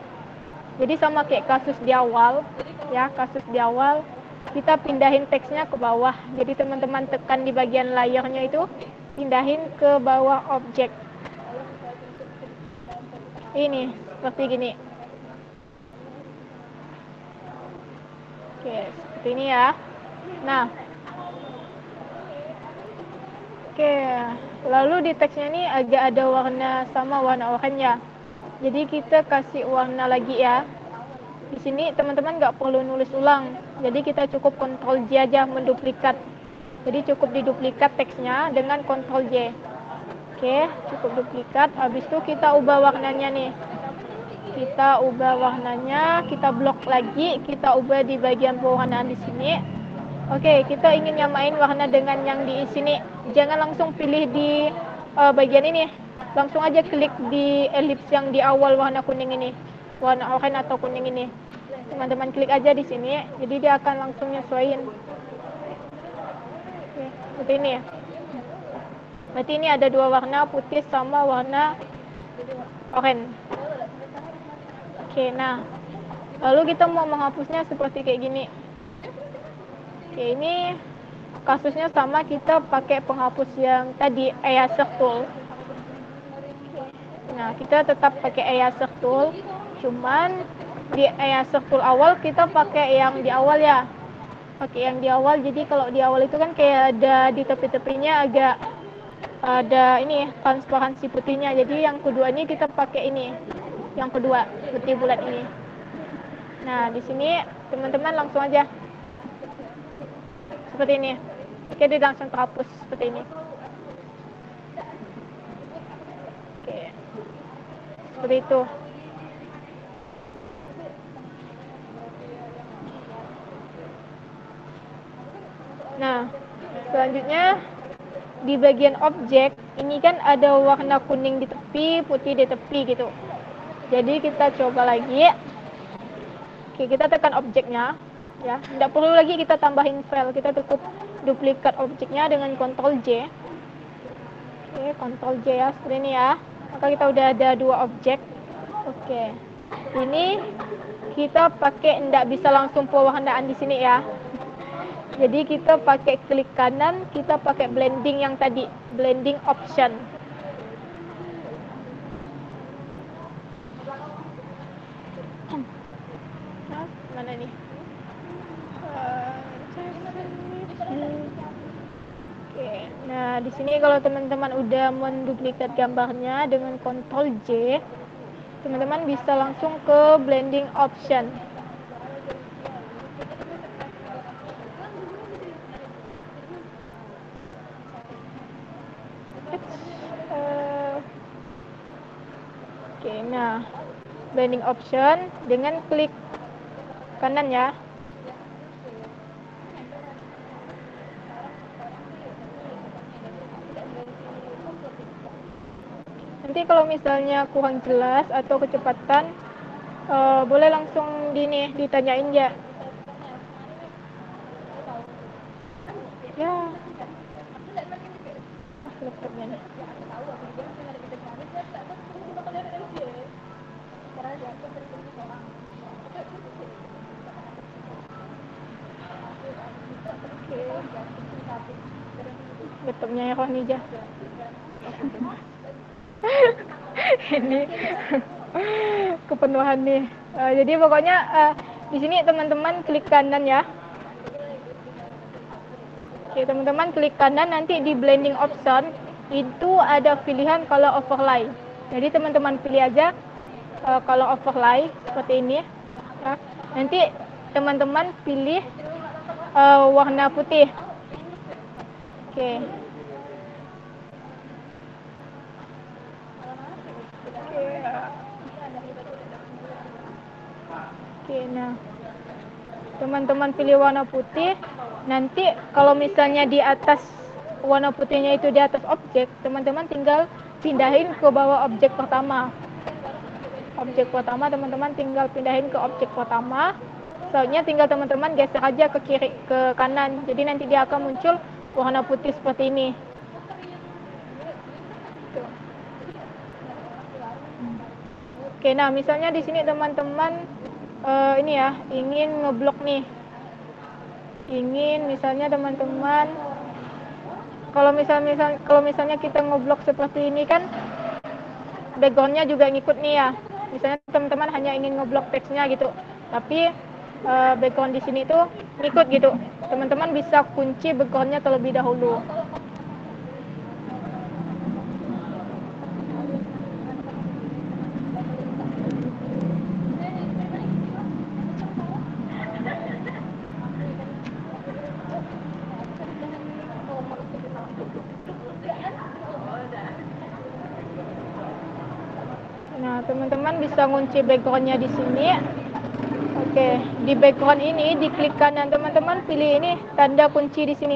jadi sama kayak kasus di awal, ya kasus di awal kita pindahin teksnya ke bawah. Jadi teman-teman tekan di bagian layarnya itu, pindahin ke bawah objek. Ini, seperti gini. Oke, seperti ini ya. Nah, oke, lalu di teksnya ini agak ada warna sama warna oranye. Jadi kita kasih warna lagi ya. Di sini teman-teman nggak perlu nulis ulang. Jadi kita cukup kontrol J aja menduplikat. Jadi cukup diduplikat teksnya dengan kontrol J. Oke, cukup duplikat. Habis itu kita ubah warnanya nih. Kita ubah warnanya, kita blok lagi, kita ubah di bagian pewarnaan di sini. Oke, kita ingin nyamain warna dengan yang di sini. Jangan langsung pilih di uh, bagian ini. Langsung aja klik di elips yang di awal warna kuning ini warna oranye atau kuning ini. Teman-teman klik aja di sini, jadi dia akan langsung nyesuaiin. Oke, seperti ini ya. Berarti ini ada dua warna, putih sama warna oranye. Oke, nah. Lalu kita mau menghapusnya seperti kayak gini. Oke, ini kasusnya sama kita pakai penghapus yang tadi eraser tool. Nah, kita tetap pakai eraser tool cuman di eraser tool awal kita pakai yang di awal ya. Pakai yang di awal jadi kalau di awal itu kan kayak ada di tepi-tepinya agak ada ini transparansi putihnya. Jadi yang kedua ini kita pakai ini yang kedua putih bulat ini. Nah di sini teman-teman langsung aja seperti ini Oke, dia langsung terhapus seperti ini. Oke. Seperti itu. Nah, selanjutnya di bagian objek ini kan ada warna kuning di tepi, putih di tepi gitu. Jadi kita coba lagi. Oke, kita tekan objeknya ya. Tidak perlu lagi kita tambahin file, kita cukup duplikat objeknya dengan Ctrl J. Oke, Ctrl J ya, seperti ini ya. Maka kita udah ada dua objek. Oke. Ini kita pakai tidak bisa langsung pewarnaan di sini ya. Jadi kita pakai klik kanan, kita pakai blending yang tadi, blending option. Nah, mana nih? Oke, sini kalau teman-teman udah menduplikat gambarnya dengan Ctrl J, teman-teman bisa langsung ke blending option. Oke, nah blending option dengan klik kanan ya. Kalau misalnya kurang jelas atau kecepatan, eh, boleh langsung di nih ditanyain ya. Ya. Ah, laptopnya nih. Oke. Laptopnya ya Rohnija. ini kepenuhan nih. Eh, jadi pokoknya eh, di sini teman-teman klik kanan ya. Oke, teman-teman klik kanan nanti di blending option itu ada pilihan color overlay. Jadi teman-teman pilih aja eh, color overlay seperti ini. Ya. Nanti teman-teman pilih eh, warna putih. Oke. Oke, nah teman-teman pilih warna putih. Nanti kalau misalnya di atas warna putihnya itu di atas objek, teman-teman tinggal pindahin ke bawah objek pertama. Objek pertama teman-teman tinggal pindahin ke objek pertama. Soalnya tinggal teman-teman geser aja ke kiri ke kanan. Jadi nanti dia akan muncul warna putih seperti ini. Oke, nah misalnya di sini teman-teman eh, ini ya ingin ngeblok nih, ingin misalnya teman-teman kalau misal misal kalau misalnya kita ngeblok seperti ini kan backgroundnya juga ngikut nih ya. Misalnya teman-teman hanya ingin ngeblok teksnya gitu, tapi eh, background di sini tuh ngikut gitu. Teman-teman bisa kunci backgroundnya terlebih dahulu. Nah, teman-teman bisa kunci backgroundnya di sini. Oke, di background ini diklik kanan teman-teman pilih ini tanda kunci di sini.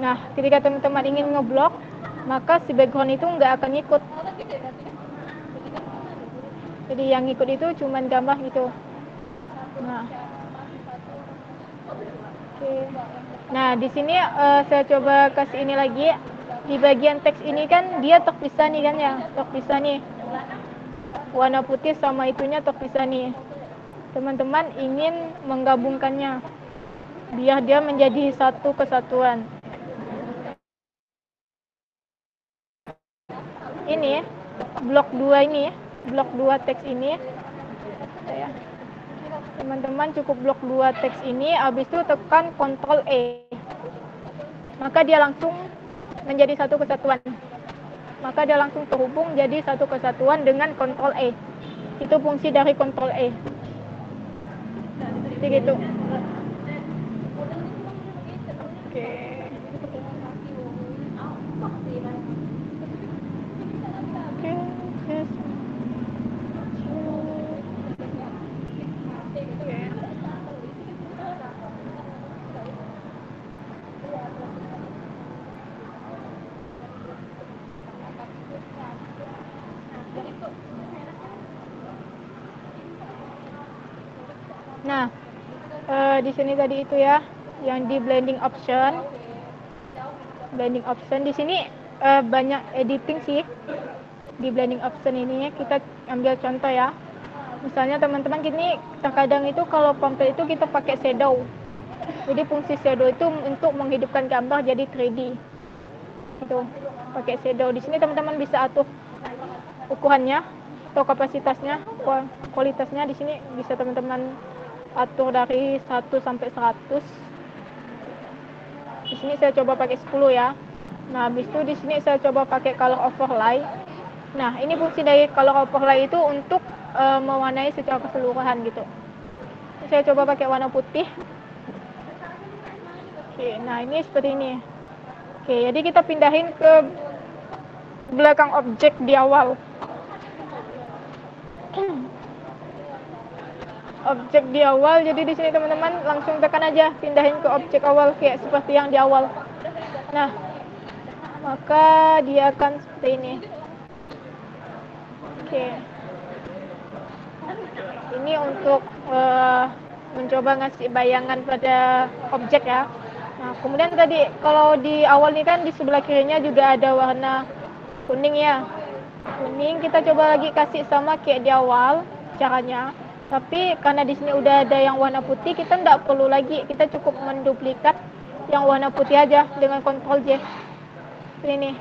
Nah, ketika teman-teman ingin ngeblok, maka si background itu nggak akan ikut. Jadi yang ikut itu cuman gambar gitu. Nah, oke. Nah, di sini eh, saya coba kasih ini lagi. Di bagian teks ini kan dia terpisah nih kan ya, terpisah nih. Warna putih sama itunya terpisah nih. Teman-teman ingin menggabungkannya biar dia menjadi satu kesatuan. Ini blok 2 ini, blok 2 teks ini. Ya. Teman-teman cukup blok 2 teks ini habis itu tekan Ctrl E. Maka dia langsung menjadi satu kesatuan. Maka dia langsung terhubung jadi satu kesatuan dengan Ctrl E. Itu fungsi dari Ctrl E. Jadi gitu. Oke. Oke. Oke, yes. Oke. Nah, eh, di sini tadi itu ya, yang di blending option. Blending option di sini eh, banyak editing sih. Di blending option ini kita ambil contoh ya. Misalnya teman-teman gini, terkadang itu kalau pamphlet itu kita pakai shadow. Jadi fungsi shadow itu untuk menghidupkan gambar jadi 3D. Itu pakai shadow. Di sini teman-teman bisa atur ukurannya atau kapasitasnya, kual- kualitasnya di sini bisa teman-teman atur dari 1 sampai 100. Di sini saya coba pakai 10 ya. Nah, habis itu di sini saya coba pakai color overlay. Nah, ini fungsi dari color overlay itu untuk eh, mewarnai secara keseluruhan gitu. Saya coba pakai warna putih. Oke, nah ini seperti ini. Oke, jadi kita pindahin ke belakang objek di awal. [clears throat] objek di awal. Jadi di sini teman-teman langsung tekan aja pindahin ke objek awal kayak seperti yang di awal. Nah maka dia akan seperti ini. Oke. Ini untuk eh, mencoba ngasih bayangan pada objek ya. Nah kemudian tadi kalau di awal ini kan di sebelah kirinya juga ada warna kuning ya. Kuning kita coba lagi kasih sama kayak di awal caranya tapi karena di sini udah ada yang warna putih kita tidak perlu lagi. Kita cukup menduplikat yang warna putih aja dengan Ctrl J. Ini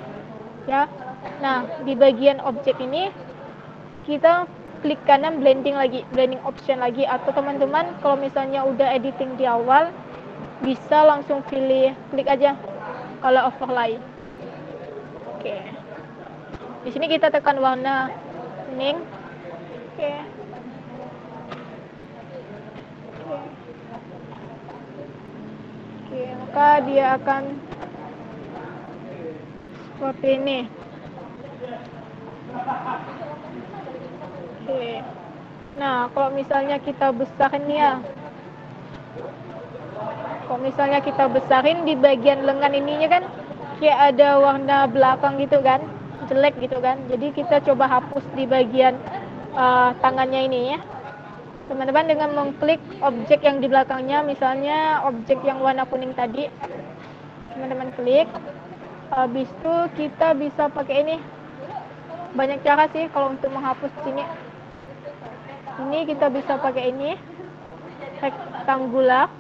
ya. Nah di bagian objek ini kita klik kanan blending lagi blending option lagi. Atau teman-teman kalau misalnya udah editing di awal bisa langsung pilih klik aja kalau overlay. Oke. Di sini kita tekan warna kuning. Oke maka dia akan seperti ini. Oke. Nah, kalau misalnya kita besarin ya. Kalau misalnya kita besarin di bagian lengan ininya kan kayak ada warna belakang gitu kan, jelek gitu kan. Jadi kita coba hapus di bagian uh, tangannya ini ya teman-teman dengan mengklik objek yang di belakangnya misalnya objek yang warna kuning tadi teman-teman klik. Habis itu kita bisa pakai ini. Banyak cara sih kalau untuk menghapus sini. Ini kita bisa pakai ini. Rectangular.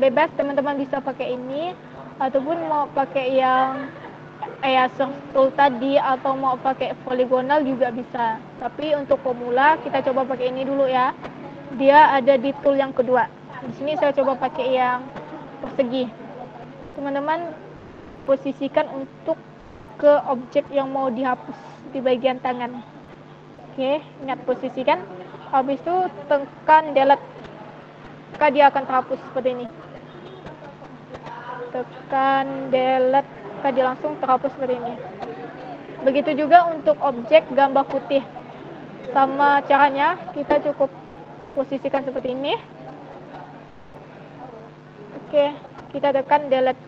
Bebas teman-teman bisa pakai ini. Ataupun mau pakai yang ya tool tadi atau mau pakai poligonal juga bisa. Tapi untuk pemula kita coba pakai ini dulu ya dia ada di tool yang kedua. Di sini saya coba pakai yang persegi. Teman-teman posisikan untuk ke objek yang mau dihapus di bagian tangan. Oke, ingat posisikan. Habis itu tekan delete. Maka dia akan terhapus seperti ini. Tekan delete, maka dia langsung terhapus seperti ini. Begitu juga untuk objek gambar putih. Sama caranya, kita cukup posisikan seperti ini. Oke, kita tekan delete.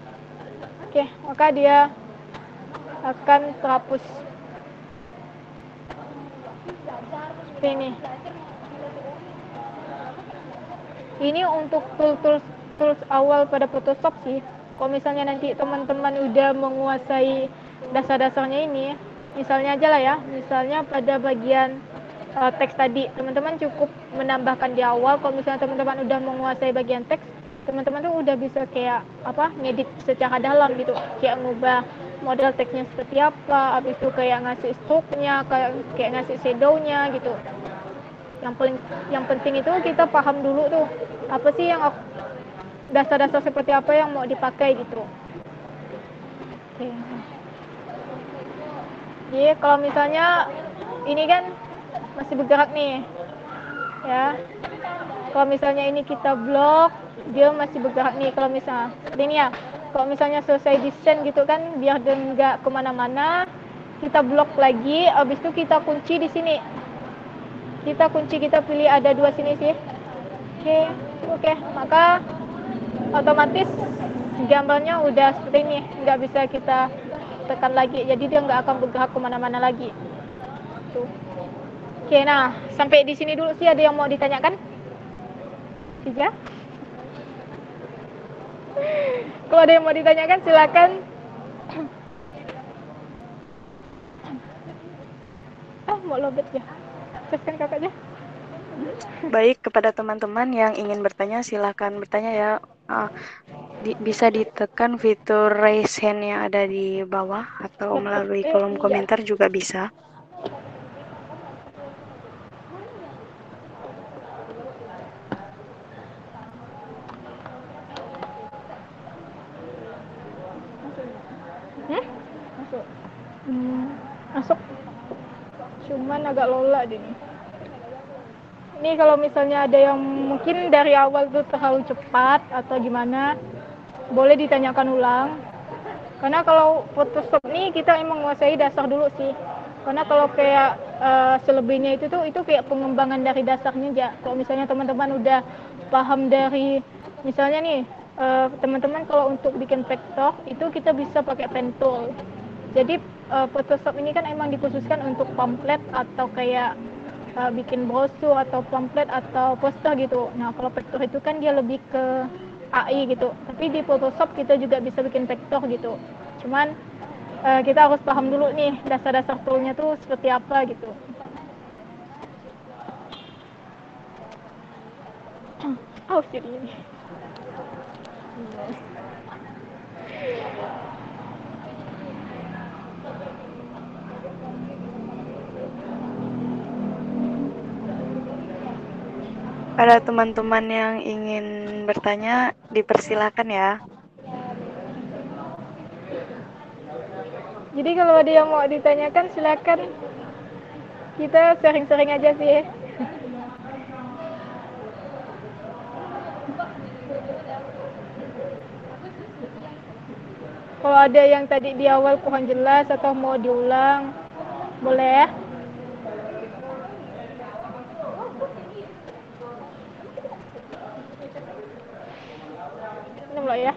Oke, maka dia akan terhapus. Seperti ini. Ini untuk tools tools awal pada Photoshop sih. Kalau misalnya nanti teman-teman udah menguasai dasar-dasarnya ini, misalnya aja lah ya, misalnya pada bagian uh, teks tadi. Teman-teman cukup menambahkan di awal. Kalau misalnya teman-teman udah menguasai bagian teks teman-teman tuh udah bisa kayak apa ngedit secara dalam gitu. Kayak ngubah model teksnya seperti apa habis itu kayak ngasih stroke-nya kayak kayak ngasih shadow-nya gitu. Yang paling yang penting itu kita paham dulu tuh apa sih yang dasar-dasar seperti apa yang mau dipakai gitu. Oke. Jadi kalau misalnya ini kan masih bergerak nih. Ya. Kalau misalnya ini kita blok dia masih bergerak nih. Kalau misalnya ini ya kalau misalnya selesai desain gitu kan biar dia nggak ke mana-mana kita blok lagi. Habis itu kita kunci di sini. Kita kunci kita pilih ada dua sini sih. Oke oke. Maka otomatis gambarnya udah seperti ini. Nggak bisa kita tekan lagi. Jadi dia nggak akan bergerak ke mana-mana lagi. Tuh oke nah sampai di sini dulu sih ada yang mau ditanyakan tiga [laughs] kalau ada yang mau ditanyakan silakan. [coughs] Ah, mau lobet ya. Teruskan kakaknya. Baik, kepada teman-teman yang ingin bertanya, silakan bertanya ya. Uh, di, bisa ditekan fitur raise hand yang ada di bawah atau melalui kolom komentar juga bisa. Hmm? Masuk. Hmm, masuk. Cuman agak lola deh nih. Ini kalau misalnya ada yang mungkin dari awal tuh terlalu cepat atau gimana, boleh ditanyakan ulang. Karena kalau Photoshop nih kita emang menguasai dasar dulu sih. Karena kalau kayak uh, selebihnya itu tuh itu kayak pengembangan dari dasarnya aja. Kalau misalnya teman-teman udah paham dari misalnya nih uh, teman-teman kalau untuk bikin vektor itu kita bisa pakai pen tool. Jadi uh, Photoshop ini kan emang dikhususkan untuk pamflet atau kayak uh, bikin brosur atau pamflet atau poster gitu. Nah kalau vektor itu kan dia lebih ke AI gitu. Tapi di Photoshop kita juga bisa bikin vektor gitu. Cuman uh, kita harus paham dulu nih dasar-dasar toolnya tuh seperti apa gitu. [clears throat] Oh, jadi ini. Ada teman-teman yang ingin bertanya, dipersilakan ya. Jadi kalau ada yang mau ditanyakan silakan. Kita sering-sering aja sih. Kalau ada yang tadi di awal kurang jelas atau mau diulang, boleh ya. Ini ya.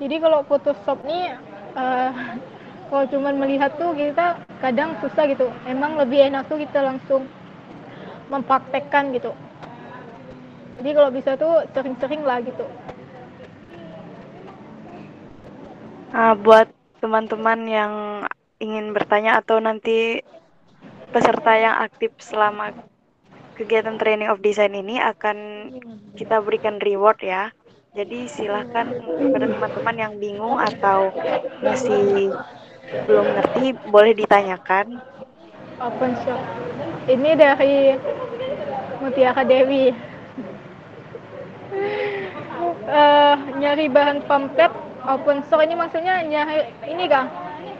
Jadi kalau Photoshop nih uh, kalau cuman melihat tuh kita kadang susah gitu. Emang lebih enak tuh kita langsung mempraktekkan gitu. Jadi kalau bisa tuh sering-sering lah gitu. Uh, buat teman-teman yang ingin bertanya atau nanti peserta yang aktif selama kegiatan training of design ini akan kita berikan reward ya. Jadi silahkan kepada teman-teman yang bingung atau masih belum ngerti boleh ditanyakan. Open shop. Ini dari Mutiara Dewi. Uh, nyari bahan pamflet open source ini maksudnya nyari ini kah?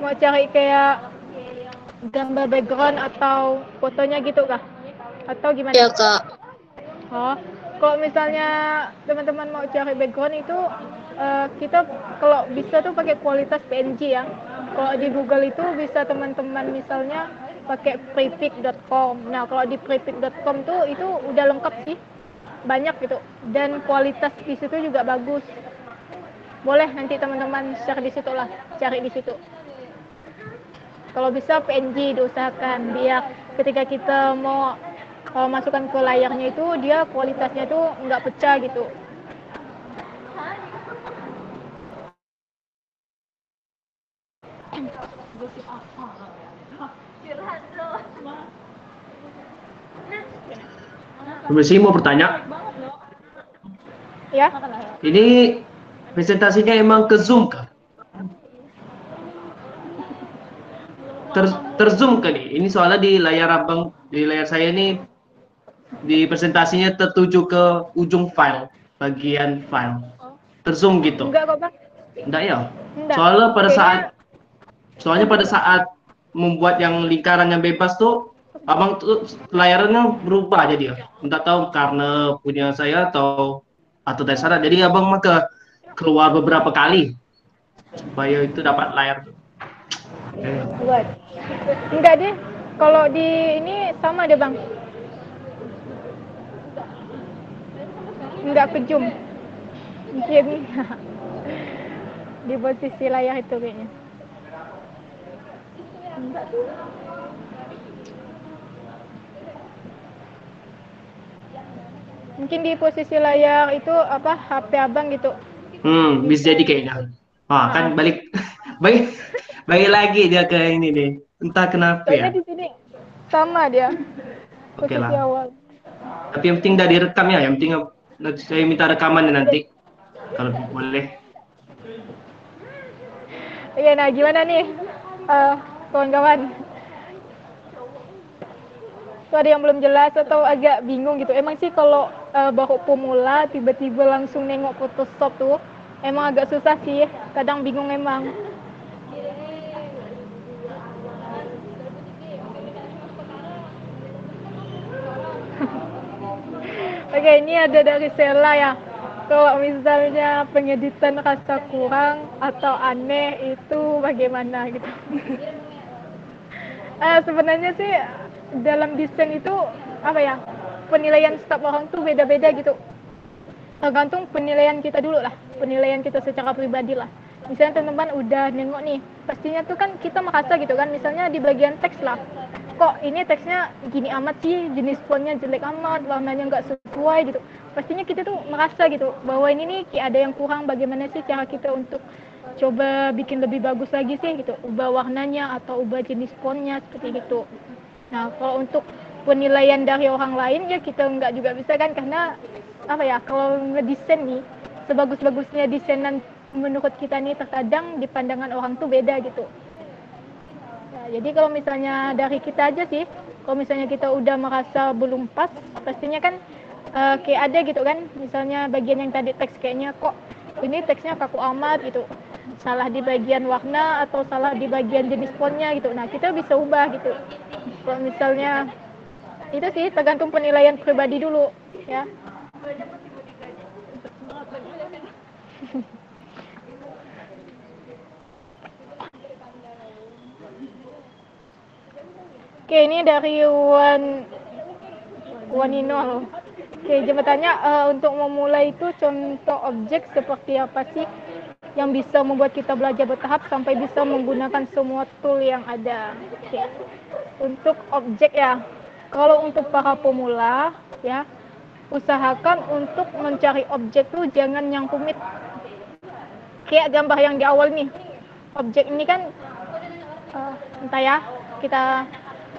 Mau cari kayak gambar background atau fotonya gitu kah? Atau gimana? Ya kak. Oh, kalau misalnya teman-teman mau cari background itu uh, kita kalau bisa tuh pakai kualitas PNG ya. Kalau di Google itu bisa teman-teman misalnya pakai prepic.com. Nah, kalau di prepic.com tuh itu udah lengkap sih. Banyak gitu. Dan kualitas di situ juga bagus. Boleh nanti teman-teman share di situ lah, cari di situ. Kalau bisa PNG diusahakan biar ketika kita mau kalau masukkan ke layarnya itu dia kualitasnya itu nggak pecah gitu. Permisi mau bertanya. Ya. Ini presentasinya emang ke Zoom kan? Ter, ter Zoom kan nih? Ini soalnya di layar abang di layar saya ini di presentasinya tertuju ke ujung file, bagian file. Terzoom gitu. Enggak kok, Bang. Enggak ya? Enggak. Soalnya pada saat soalnya pada saat membuat yang lingkaran yang bebas tuh abang tuh layarnya berubah jadi ya. Entah tahu karena punya saya atau atau dari sana. Jadi abang maka keluar beberapa kali supaya itu dapat layar. Buat. Enggak deh. Kalau di ini sama deh, Bang. Enggak ke zoom. Mungkin [laughs] di posisi layar itu kayaknya. Mungkin di posisi layar itu apa HP abang gitu. Hmm, bisa jadi kayaknya. Ah, kan balik [laughs] balik balik lagi dia ke ini nih. Entah kenapa ya. Soalnya di sini sama dia. Oke lah. awal. Tapi yang penting udah direkam ya, yang penting saya minta rekaman nanti kalau boleh. Oke, nah gimana nih eh, kawan-kawan? Ada yang belum jelas atau agak bingung gitu. Emang sih kalau eh, baru pemula tiba-tiba langsung nengok Photoshop tuh emang agak susah sih. Kadang bingung emang. [laughs] Oke, ini ada dari Sela ya. Kalau misalnya pengeditan rasa kurang atau aneh itu bagaimana gitu? [laughs] Eh, sebenarnya sih dalam desain itu apa ya? Penilaian setiap orang tuh beda-beda gitu. Tergantung penilaian kita dulu lah, penilaian kita secara pribadi lah. Misalnya teman-teman udah nengok nih, pastinya tuh kan kita merasa gitu kan, misalnya di bagian teks lah, kok ini teksnya gini amat sih, jenis fontnya jelek amat, warnanya nggak sesuai gitu. Pastinya kita tuh merasa gitu bahwa ini nih ada yang kurang, bagaimana sih cara kita untuk coba bikin lebih bagus lagi sih gitu, ubah warnanya atau ubah jenis fontnya seperti itu. Nah kalau untuk penilaian dari orang lain ya kita nggak juga bisa kan karena apa ya kalau ngedesain nih sebagus-bagusnya desainan menurut kita nih terkadang di pandangan orang tuh beda gitu. Ya, jadi kalau misalnya dari kita aja sih, kalau misalnya kita udah merasa belum pas, pastinya kan eh, kayak ada gitu kan, misalnya bagian yang tadi teks kayaknya kok ini teksnya kaku amat gitu, salah di bagian warna atau salah di bagian jenis fontnya gitu. Nah kita bisa ubah gitu. Kalau misalnya itu sih tergantung penilaian pribadi dulu ya. Oke, ini dari Wan Wanino. Oke, jembatannya eh, untuk memulai itu contoh objek seperti apa sih yang bisa membuat kita belajar bertahap sampai bisa menggunakan semua tool yang ada. Untuk objek ya. Kalau untuk para pemula ya, usahakan untuk mencari objek tuh jangan yang rumit. Kayak gambar yang di awal nih. Objek ini kan eh, entah ya, kita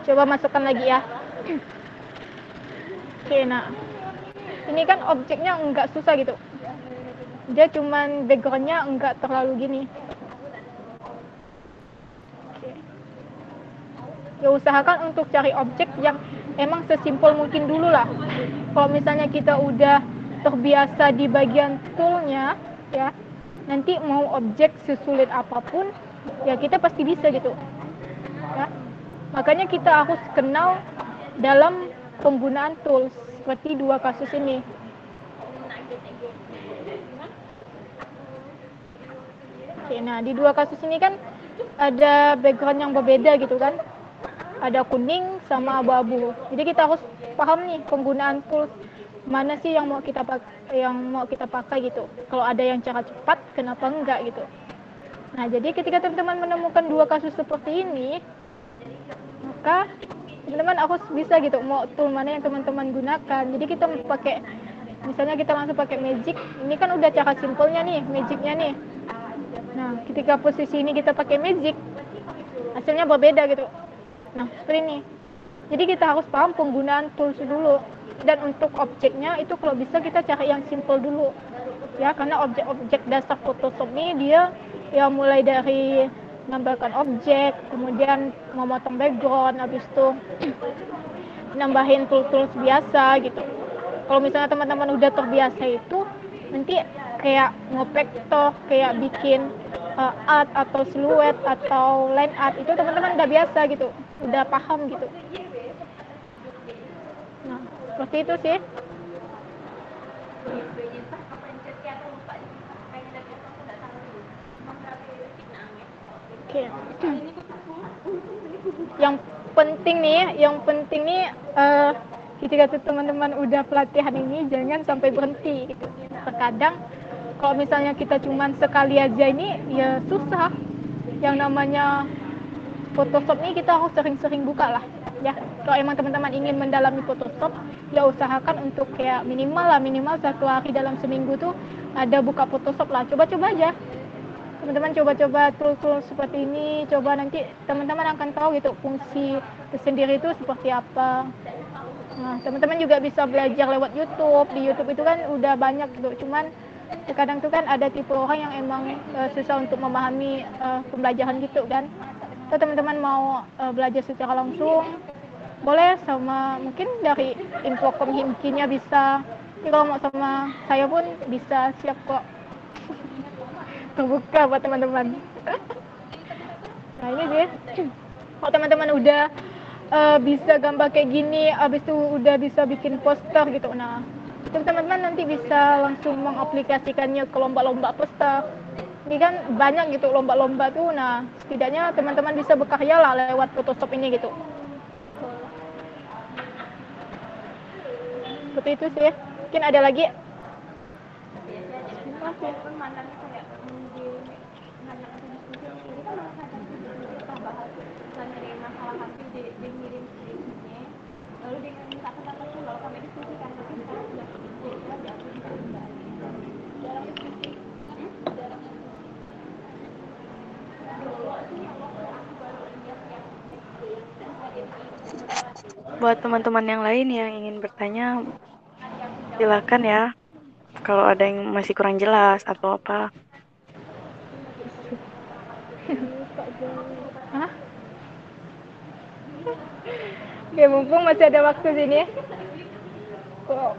coba masukkan lagi ya. [clears throat] Oke, nah. Ini kan objeknya enggak susah gitu. Dia cuman backgroundnya enggak terlalu gini. Ya usahakan untuk cari objek yang emang sesimpel mungkin dulu lah. Kalau misalnya kita udah terbiasa di bagian toolnya, ya nanti mau objek sesulit apa pun, ya kita pasti bisa gitu. Ya. Makanya kita harus kenal dalam penggunaan tools seperti dua kasus ini. Oke, nah di dua kasus ini kan ada background yang berbeda gitu kan. Ada kuning sama abu-abu. Jadi kita harus paham nih penggunaan tools mana sih yang mau kita pakai, yang mau kita pakai gitu. Kalau ada yang cara cepat, kenapa enggak gitu. Nah, jadi ketika teman-teman menemukan dua kasus seperti ini, maka teman-teman harus bisa gitu mau tool mana yang teman-teman gunakan. Jadi kita pakai misalnya kita langsung pakai magic, ini kan udah cara simpelnya nih, magicnya nih. Nah, ketika posisi ini kita pakai magic, hasilnya berbeda gitu. Nah, seperti ini. Jadi kita harus paham penggunaan tools dulu. Dan untuk objeknya itu kalau bisa kita cari yang simple dulu. Ya, karena objek-objek dasar Photoshop ini dia ya mulai dari gambarkan objek, kemudian memotong background, habis itu [clears throat] nambahin tools-tools biasa gitu kalau misalnya teman-teman udah terbiasa itu nanti kayak ngopek toh kayak bikin uh, art atau siluet atau line art itu teman-teman udah biasa gitu udah paham gitu nah seperti itu sih Oke. Yang penting nih, yang penting nih uh, ketika teman-teman udah pelatihan ini jangan sampai berhenti gitu. Terkadang kalau misalnya kita cuman sekali aja ini ya susah. Yang namanya Photoshop ini kita harus sering-sering buka lah ya. Kalau emang teman-teman ingin mendalami Photoshop, ya usahakan untuk kayak minimal lah minimal satu hari dalam seminggu tuh ada buka Photoshop lah. Coba-coba aja teman-teman coba-coba tool-tool seperti ini coba nanti teman-teman akan tahu gitu fungsi tersendiri itu seperti apa nah teman-teman juga bisa belajar lewat YouTube di YouTube itu kan udah banyak gitu cuman terkadang tuh kan ada tipe orang yang emang uh, susah untuk memahami uh, pembelajaran gitu kan kalau teman-teman mau uh, belajar secara langsung boleh sama mungkin dari infokom himkinya bisa Jadi kalau mau sama saya pun bisa siap kok terbuka buat teman-teman. nah ini sih, kalau teman-teman udah uh, bisa gambar kayak gini, abis itu udah bisa bikin poster gitu. Nah, teman-teman nanti bisa langsung mengaplikasikannya ke lomba-lomba poster. Ini kan banyak gitu lomba-lomba tuh. Nah, setidaknya teman-teman bisa berkarya lah lewat Photoshop ini gitu. Seperti itu sih. Mungkin ada lagi. Buat teman-teman yang lain yang ingin bertanya, silakan ya. Kalau ada yang masih kurang jelas atau apa. Hah? Oke, mumpung masih ada waktu sini. Kok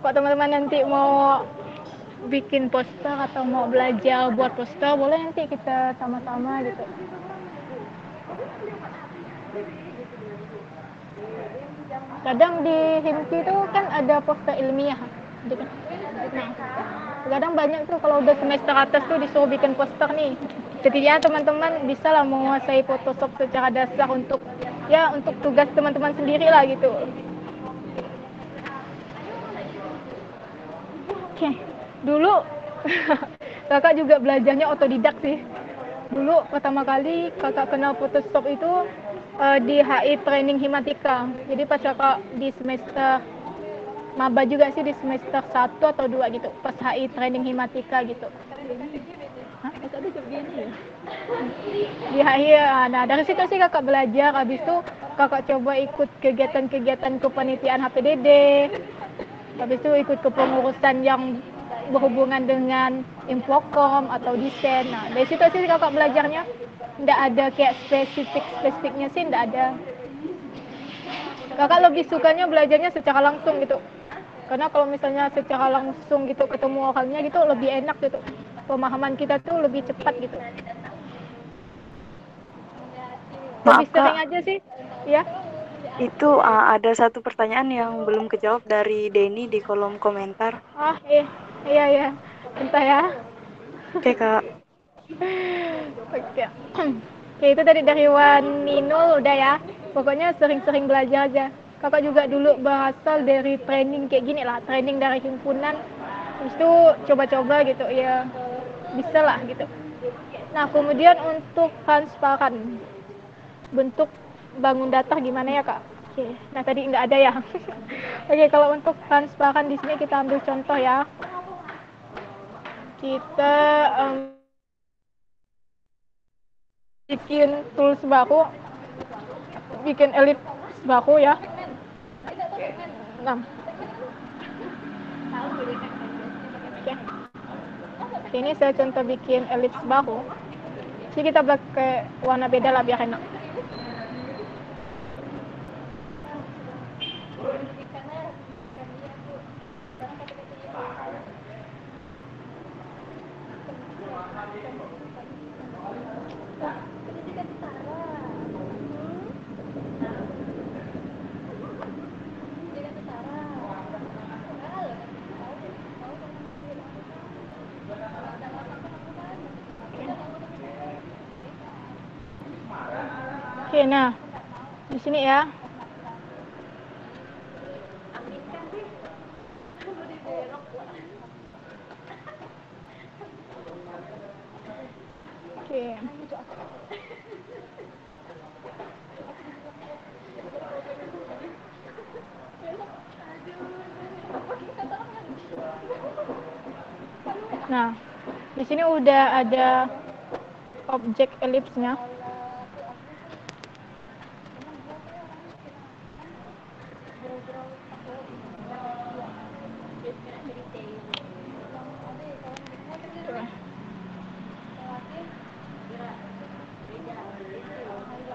Kok teman-teman nanti mau bikin poster atau mau belajar buat poster, boleh nanti kita sama-sama gitu. Kadang di Himki itu kan ada poster ilmiah. Nah, kadang banyak tuh kalau udah semester atas tuh disuruh bikin poster nih. Setidaknya teman-teman bisa lah menguasai Photoshop secara dasar untuk ya untuk tugas teman-teman sendiri lah gitu. Oke, dulu [laughs] kakak juga belajarnya otodidak sih. Dulu pertama kali kakak kenal Photoshop itu uh, di HI Training Himatika. Jadi pas kakak di semester maba juga sih di semester 1 atau 2 gitu, pas HI Training Himatika gitu. Hah? Di HI, nah dari situ sih kakak belajar, habis itu kakak coba ikut kegiatan-kegiatan kepanitiaan HPDD, habis itu ikut kepengurusan yang berhubungan dengan infokom atau desain. Nah, dari situ sih kakak belajarnya tidak ada kayak spesifik spesifiknya sih tidak ada. Kakak lebih sukanya belajarnya secara langsung gitu. Karena kalau misalnya secara langsung gitu ketemu orangnya gitu lebih enak gitu. Pemahaman kita tuh lebih cepat gitu. Lebih Maaf, sering Kak. aja sih, ya. Itu uh, ada satu pertanyaan yang belum kejawab dari Denny di kolom komentar. Ah, iya, iya, iya. Bentar ya. Oke, Kak. Oke. Oke, itu tadi dari Waninul udah ya. Pokoknya sering-sering belajar aja. Kakak juga dulu berasal dari training kayak gini lah, training dari himpunan. Terus itu coba-coba gitu, ya bisa lah gitu. Nah, kemudian untuk transparan bentuk bangun data gimana ya kak? Oke, nah tadi nggak ada ya. [laughs] Oke, kalau untuk transparan di sini kita ambil contoh ya. Kita em, bikin tools baru, bikin elip baru ya. Oke, Ini saya contoh bikin elips baru. Jadi kita pakai warna beda lah biar enak. Nah di sini ya. Oke. Nah, di sini udah ada objek elipsnya.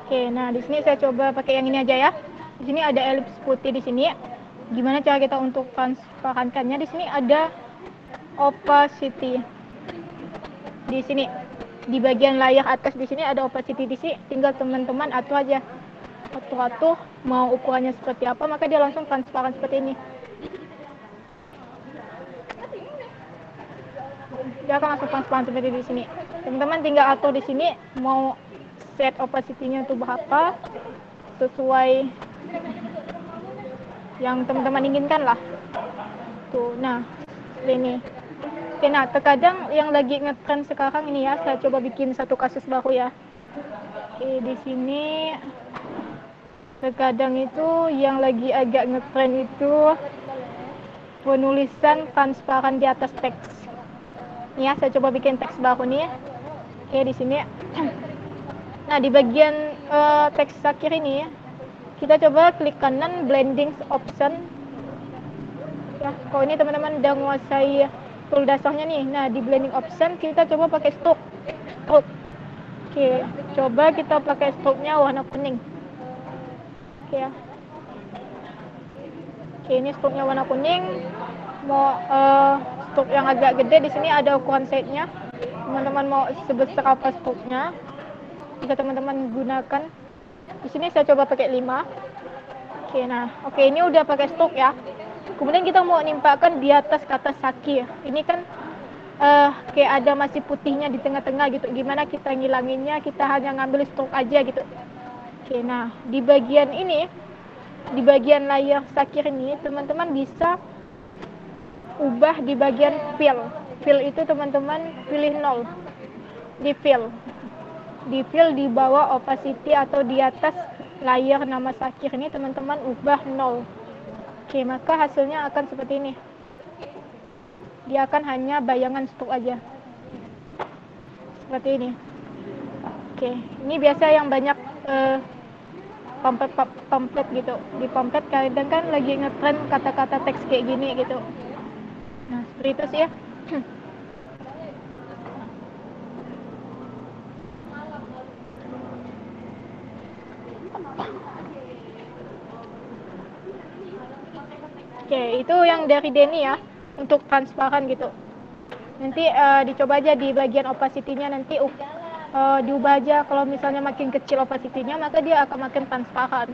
Oke, nah di sini saya coba pakai yang ini aja ya. Di sini ada elips putih di sini. Gimana cara kita untuk transparankannya? Di sini ada opacity. Di sini di bagian layar atas di sini ada opacity di sini. Tinggal teman-teman atur aja. Atur-atur mau ukurannya seperti apa, maka dia langsung transparan seperti ini. Dia akan langsung transparan seperti di sini. Teman-teman tinggal atur di sini mau set opacity-nya itu berapa sesuai yang teman-teman inginkan lah. Tuh nah ini. Oke nah terkadang yang lagi ngetren sekarang ini ya saya coba bikin satu kasus baru ya. Oke di sini terkadang itu yang lagi agak ngetren itu penulisan transparan di atas teks. Ini ya saya coba bikin teks baru nih. Oke di sini [clears throat] Nah, di bagian uh, teks akhir ini, kita coba klik kanan blending option. Ya, kalau ini teman-teman udah menguasai tool dasarnya nih. Nah, di blending option kita coba pakai stroke. Stroke. Oke, coba kita pakai stroke-nya warna kuning. Oke ya. Oke, ini stroke-nya warna kuning. Mau uh, stroke yang agak gede di sini ada ukuran size-nya. Teman-teman mau sebesar apa stroke-nya? Jika teman-teman gunakan di sini saya coba pakai 5 oke nah oke ini udah pakai stok ya. Kemudian kita mau nimpakan di atas kata saki ini kan uh, kayak ada masih putihnya di tengah-tengah gitu. Gimana kita ngilanginnya? Kita hanya ngambil stok aja gitu. Oke nah di bagian ini di bagian layar sakir ini teman-teman bisa ubah di bagian fill fill itu teman-teman pilih nol di fill di fill di bawah opacity atau di atas layar nama sakir ini teman-teman ubah 0 oke maka hasilnya akan seperti ini. Dia akan hanya bayangan stuk aja. Seperti ini. Oke ini biasa yang banyak uh, pamflet pamflet gitu di pamflet. Kadang kan lagi ngetrend kata-kata teks kayak gini gitu. Nah seperti itu sih ya Oke, itu yang dari Denny ya untuk transparan gitu. Nanti uh, dicoba aja di bagian opacity-nya nanti uh, diubah aja kalau misalnya makin kecil opacity-nya maka dia akan makin transparan.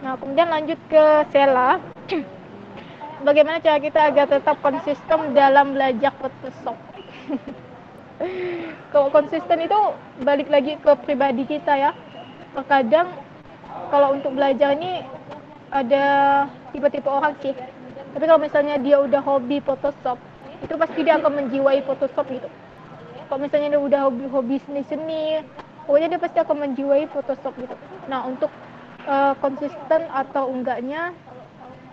Nah, kemudian lanjut ke Sela. [clears throat] Bagaimana cara kita agar tetap konsisten dalam belajar Photoshop? [laughs] kalau konsisten itu balik lagi ke pribadi kita ya. Terkadang kalau untuk belajar ini ada tipe-tipe orang sih. Tapi kalau misalnya dia udah hobi Photoshop itu pasti dia akan menjiwai Photoshop gitu. Kalau misalnya dia udah hobi hobi seni seni pokoknya dia pasti akan menjiwai Photoshop gitu. Nah untuk uh, konsisten atau enggaknya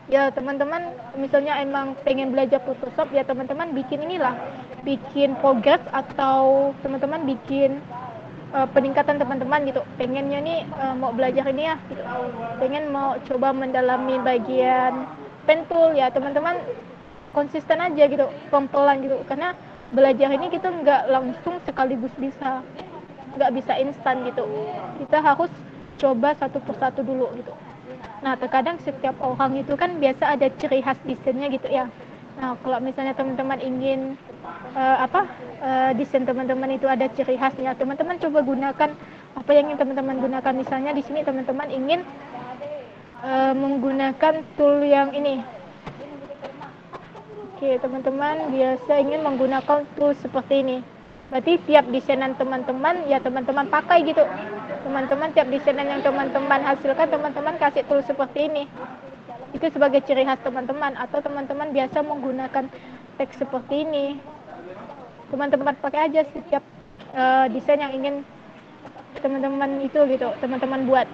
ya teman-teman misalnya emang pengen belajar Photoshop ya teman-teman bikin inilah bikin progress atau teman-teman bikin uh, peningkatan teman-teman gitu. Pengennya nih uh, mau belajar ini ya. Gitu. pengen mau coba mendalami bagian pentul ya. Teman-teman konsisten aja gitu pelan-pelan gitu. Karena belajar ini kita nggak langsung sekaligus bisa nggak bisa instan gitu. Kita harus coba satu persatu dulu gitu. Nah terkadang setiap orang itu kan biasa ada ciri khas desainnya gitu ya nah kalau misalnya teman-teman ingin uh, apa uh, desain teman-teman itu ada ciri khasnya. Teman-teman coba gunakan apa yang ingin teman-teman gunakan. Misalnya di sini teman-teman ingin uh, menggunakan tool yang ini. Oke, teman-teman biasa ingin menggunakan tool seperti ini. berarti tiap desainan teman-teman ya teman-teman pakai gitu teman-teman tiap desainan yang teman-teman hasilkan teman-teman kasih tools seperti ini itu sebagai ciri khas teman-teman atau teman-teman biasa menggunakan teks seperti ini. Teman-teman pakai aja setiap uh, desain yang ingin teman-teman itu gitu teman-teman buat.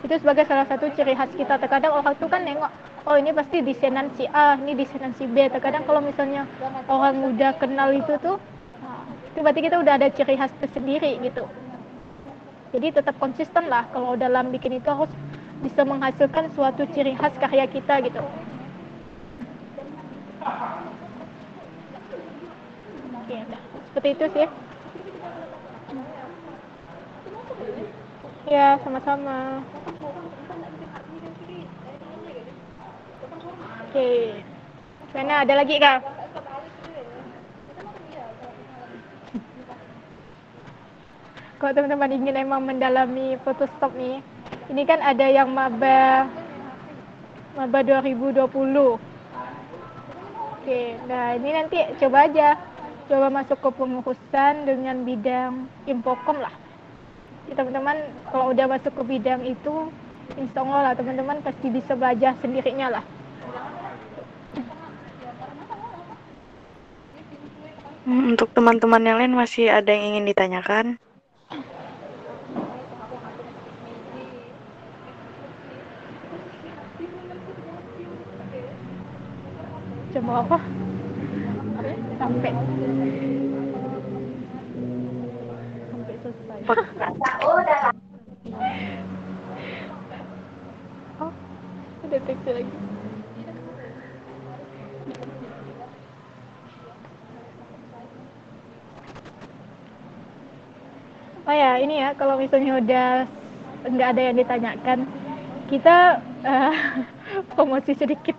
Itu sebagai salah satu ciri khas kita. Terkadang orang tuh kan nengok oh ini pasti desainan si A ini desainan si B. Terkadang kalau misalnya orang udah kenal itu tuh itu berarti kita udah ada ciri khas tersendiri gitu. Jadi tetap konsisten lah kalau dalam bikin itu harus bisa menghasilkan suatu ciri khas karya kita gitu oke seperti itu sih Ya, sama-sama. Oke. Mana ada lagi kah? Kalau teman-teman ingin emang mendalami Photoshop nih, ini kan ada yang maba maba 2020. Oke, nah ini nanti coba aja. Coba masuk ke pengurusan dengan bidang infocom lah. Teman-teman kalau udah masuk ke bidang itu insya lah teman-teman pasti bisa belajar sendirinya lah. Hmm, untuk teman-teman yang lain masih ada yang ingin ditanyakan coba apa sampai Oh, udah. Oh, deteksi lagi. Oh ya, ini ya, kalau misalnya udah nggak ada yang ditanyakan, kita uh, [laughs] promosi sedikit.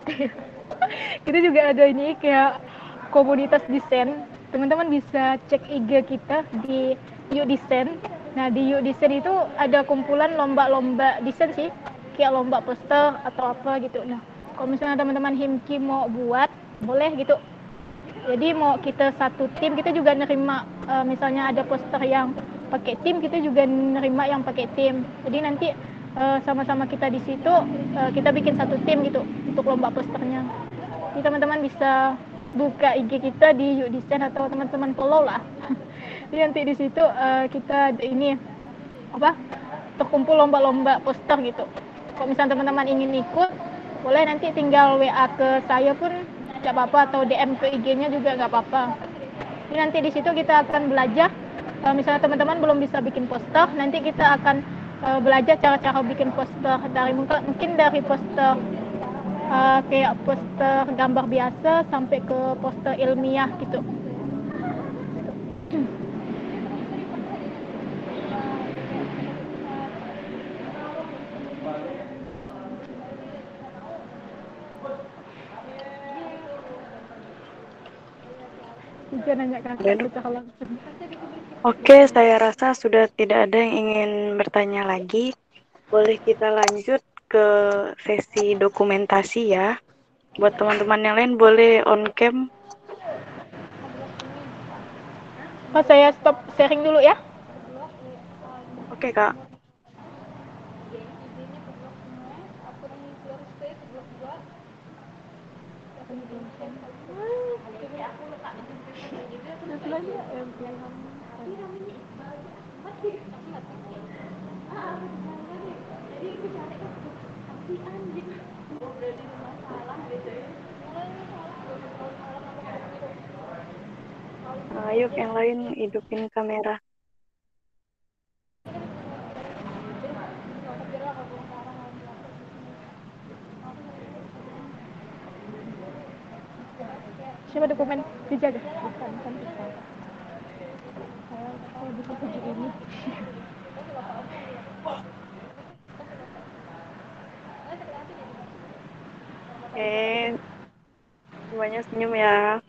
Kita juga ada ini kayak komunitas desain. Teman-teman bisa cek IG kita di Yuk Desain. Nah di Yuk Desain itu ada kumpulan lomba-lomba desain sih, kayak lomba poster atau apa gitu. Nah kalau misalnya teman-teman himki mau buat, boleh gitu. Jadi mau kita satu tim, kita juga nerima uh, misalnya ada poster yang pakai tim, kita juga nerima yang pakai tim. Jadi nanti uh, sama-sama kita di situ, uh, kita bikin satu tim gitu untuk lomba posternya. Jadi teman-teman bisa buka IG kita di Yuk Desain atau teman-teman follow lah. [laughs] Jadi nanti di situ uh, kita ini apa terkumpul lomba-lomba poster gitu. Kalau misalnya teman-teman ingin ikut, boleh nanti tinggal WA ke saya pun tidak apa-apa atau DM ke IG-nya juga nggak apa-apa. Jadi nanti di situ kita akan belajar. Uh, misalnya teman-teman belum bisa bikin poster, nanti kita akan uh, belajar cara-cara bikin poster dari mungkin dari poster uh, kayak poster gambar biasa sampai ke poster ilmiah gitu. Oke, saya rasa sudah tidak ada yang ingin bertanya lagi. Boleh kita lanjut ke sesi dokumentasi ya. Buat teman-teman yang lain boleh on cam. Mas saya stop sharing dulu ya. Oke, Kak. Ayo yang lain hidupin kamera. Siapa dokumen dijaga? Bukan, bukan kita. Saya, saya bisa tujuh ini. [laughs] Oke, semuanya senyum ya.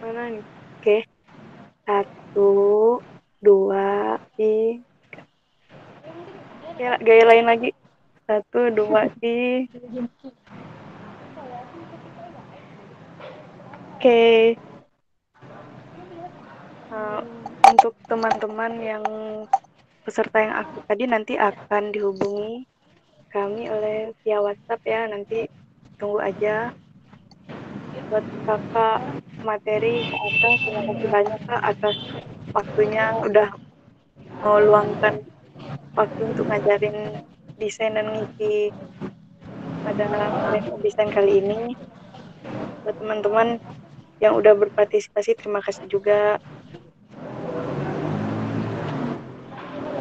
Mana nih? Oke, satu, dua, tiga. Gaya, gaya lain lagi. Satu, dua, tiga. Oke. Uh, untuk teman-teman yang peserta yang aktif tadi nanti akan dihubungi kami oleh via WhatsApp ya. Nanti tunggu aja buat kakak materi atas. Terima kasih banyak kak atas waktunya udah meluangkan waktu untuk ngajarin desain dan ngisi pada desain kali ini. Buat teman-teman yang udah berpartisipasi, terima kasih juga.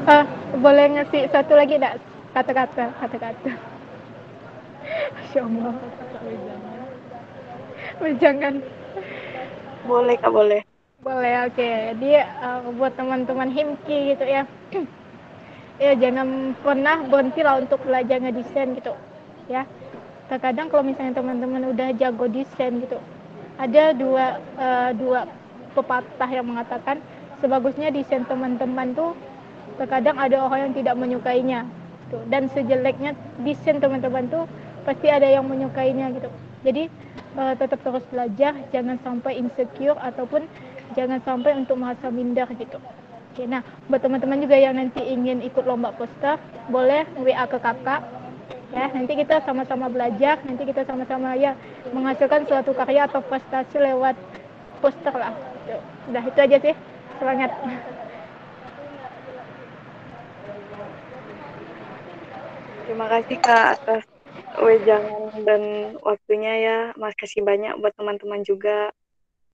Uh, boleh ngasih satu lagi enggak kata-kata kata-kata [laughs] Masya Allah jangan. Boleh kak boleh. Boleh oke. Okay. jadi uh, buat teman-teman himki gitu ya. [clears throat] Ya jangan pernah berhenti lah untuk belajar ngedesain gitu ya. Terkadang kalau misalnya teman-teman udah jago desain gitu ada dua uh, dua pepatah yang mengatakan sebagusnya desain teman-teman tuh terkadang ada orang yang tidak menyukainya. Gitu. dan sejeleknya desain teman-teman tuh pasti ada yang menyukainya gitu. Jadi uh, tetap terus belajar jangan sampai insecure ataupun jangan sampai untuk merasa minder gitu. Oke, nah buat teman-teman juga yang nanti ingin ikut lomba poster boleh WA ke kakak ya. Nanti kita sama-sama belajar nanti kita sama-sama ya menghasilkan suatu karya atau prestasi lewat poster lah. Udah itu aja sih. Semangat. Terima kasih Kak atas wejangan dan waktunya ya. Makasih banyak buat teman-teman juga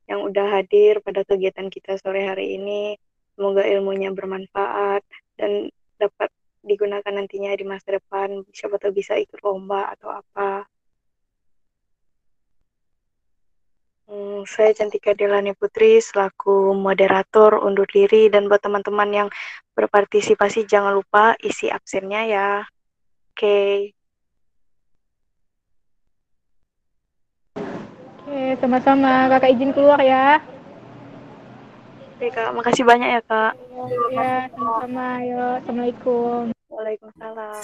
yang udah hadir pada kegiatan kita sore hari ini. Semoga ilmunya bermanfaat dan dapat digunakan nantinya di masa depan. Siapa tahu bisa ikut lomba atau apa. Hmm, saya Cantika Delani Putri selaku moderator undur diri dan buat teman-teman yang berpartisipasi jangan lupa isi absennya ya. Oke. Oke, sama-sama. Kakak izin keluar ya. Oke, Kak. Makasih banyak ya, Kak. Ya, sama-sama. Yuk, Assalamualaikum. Waalaikumsalam.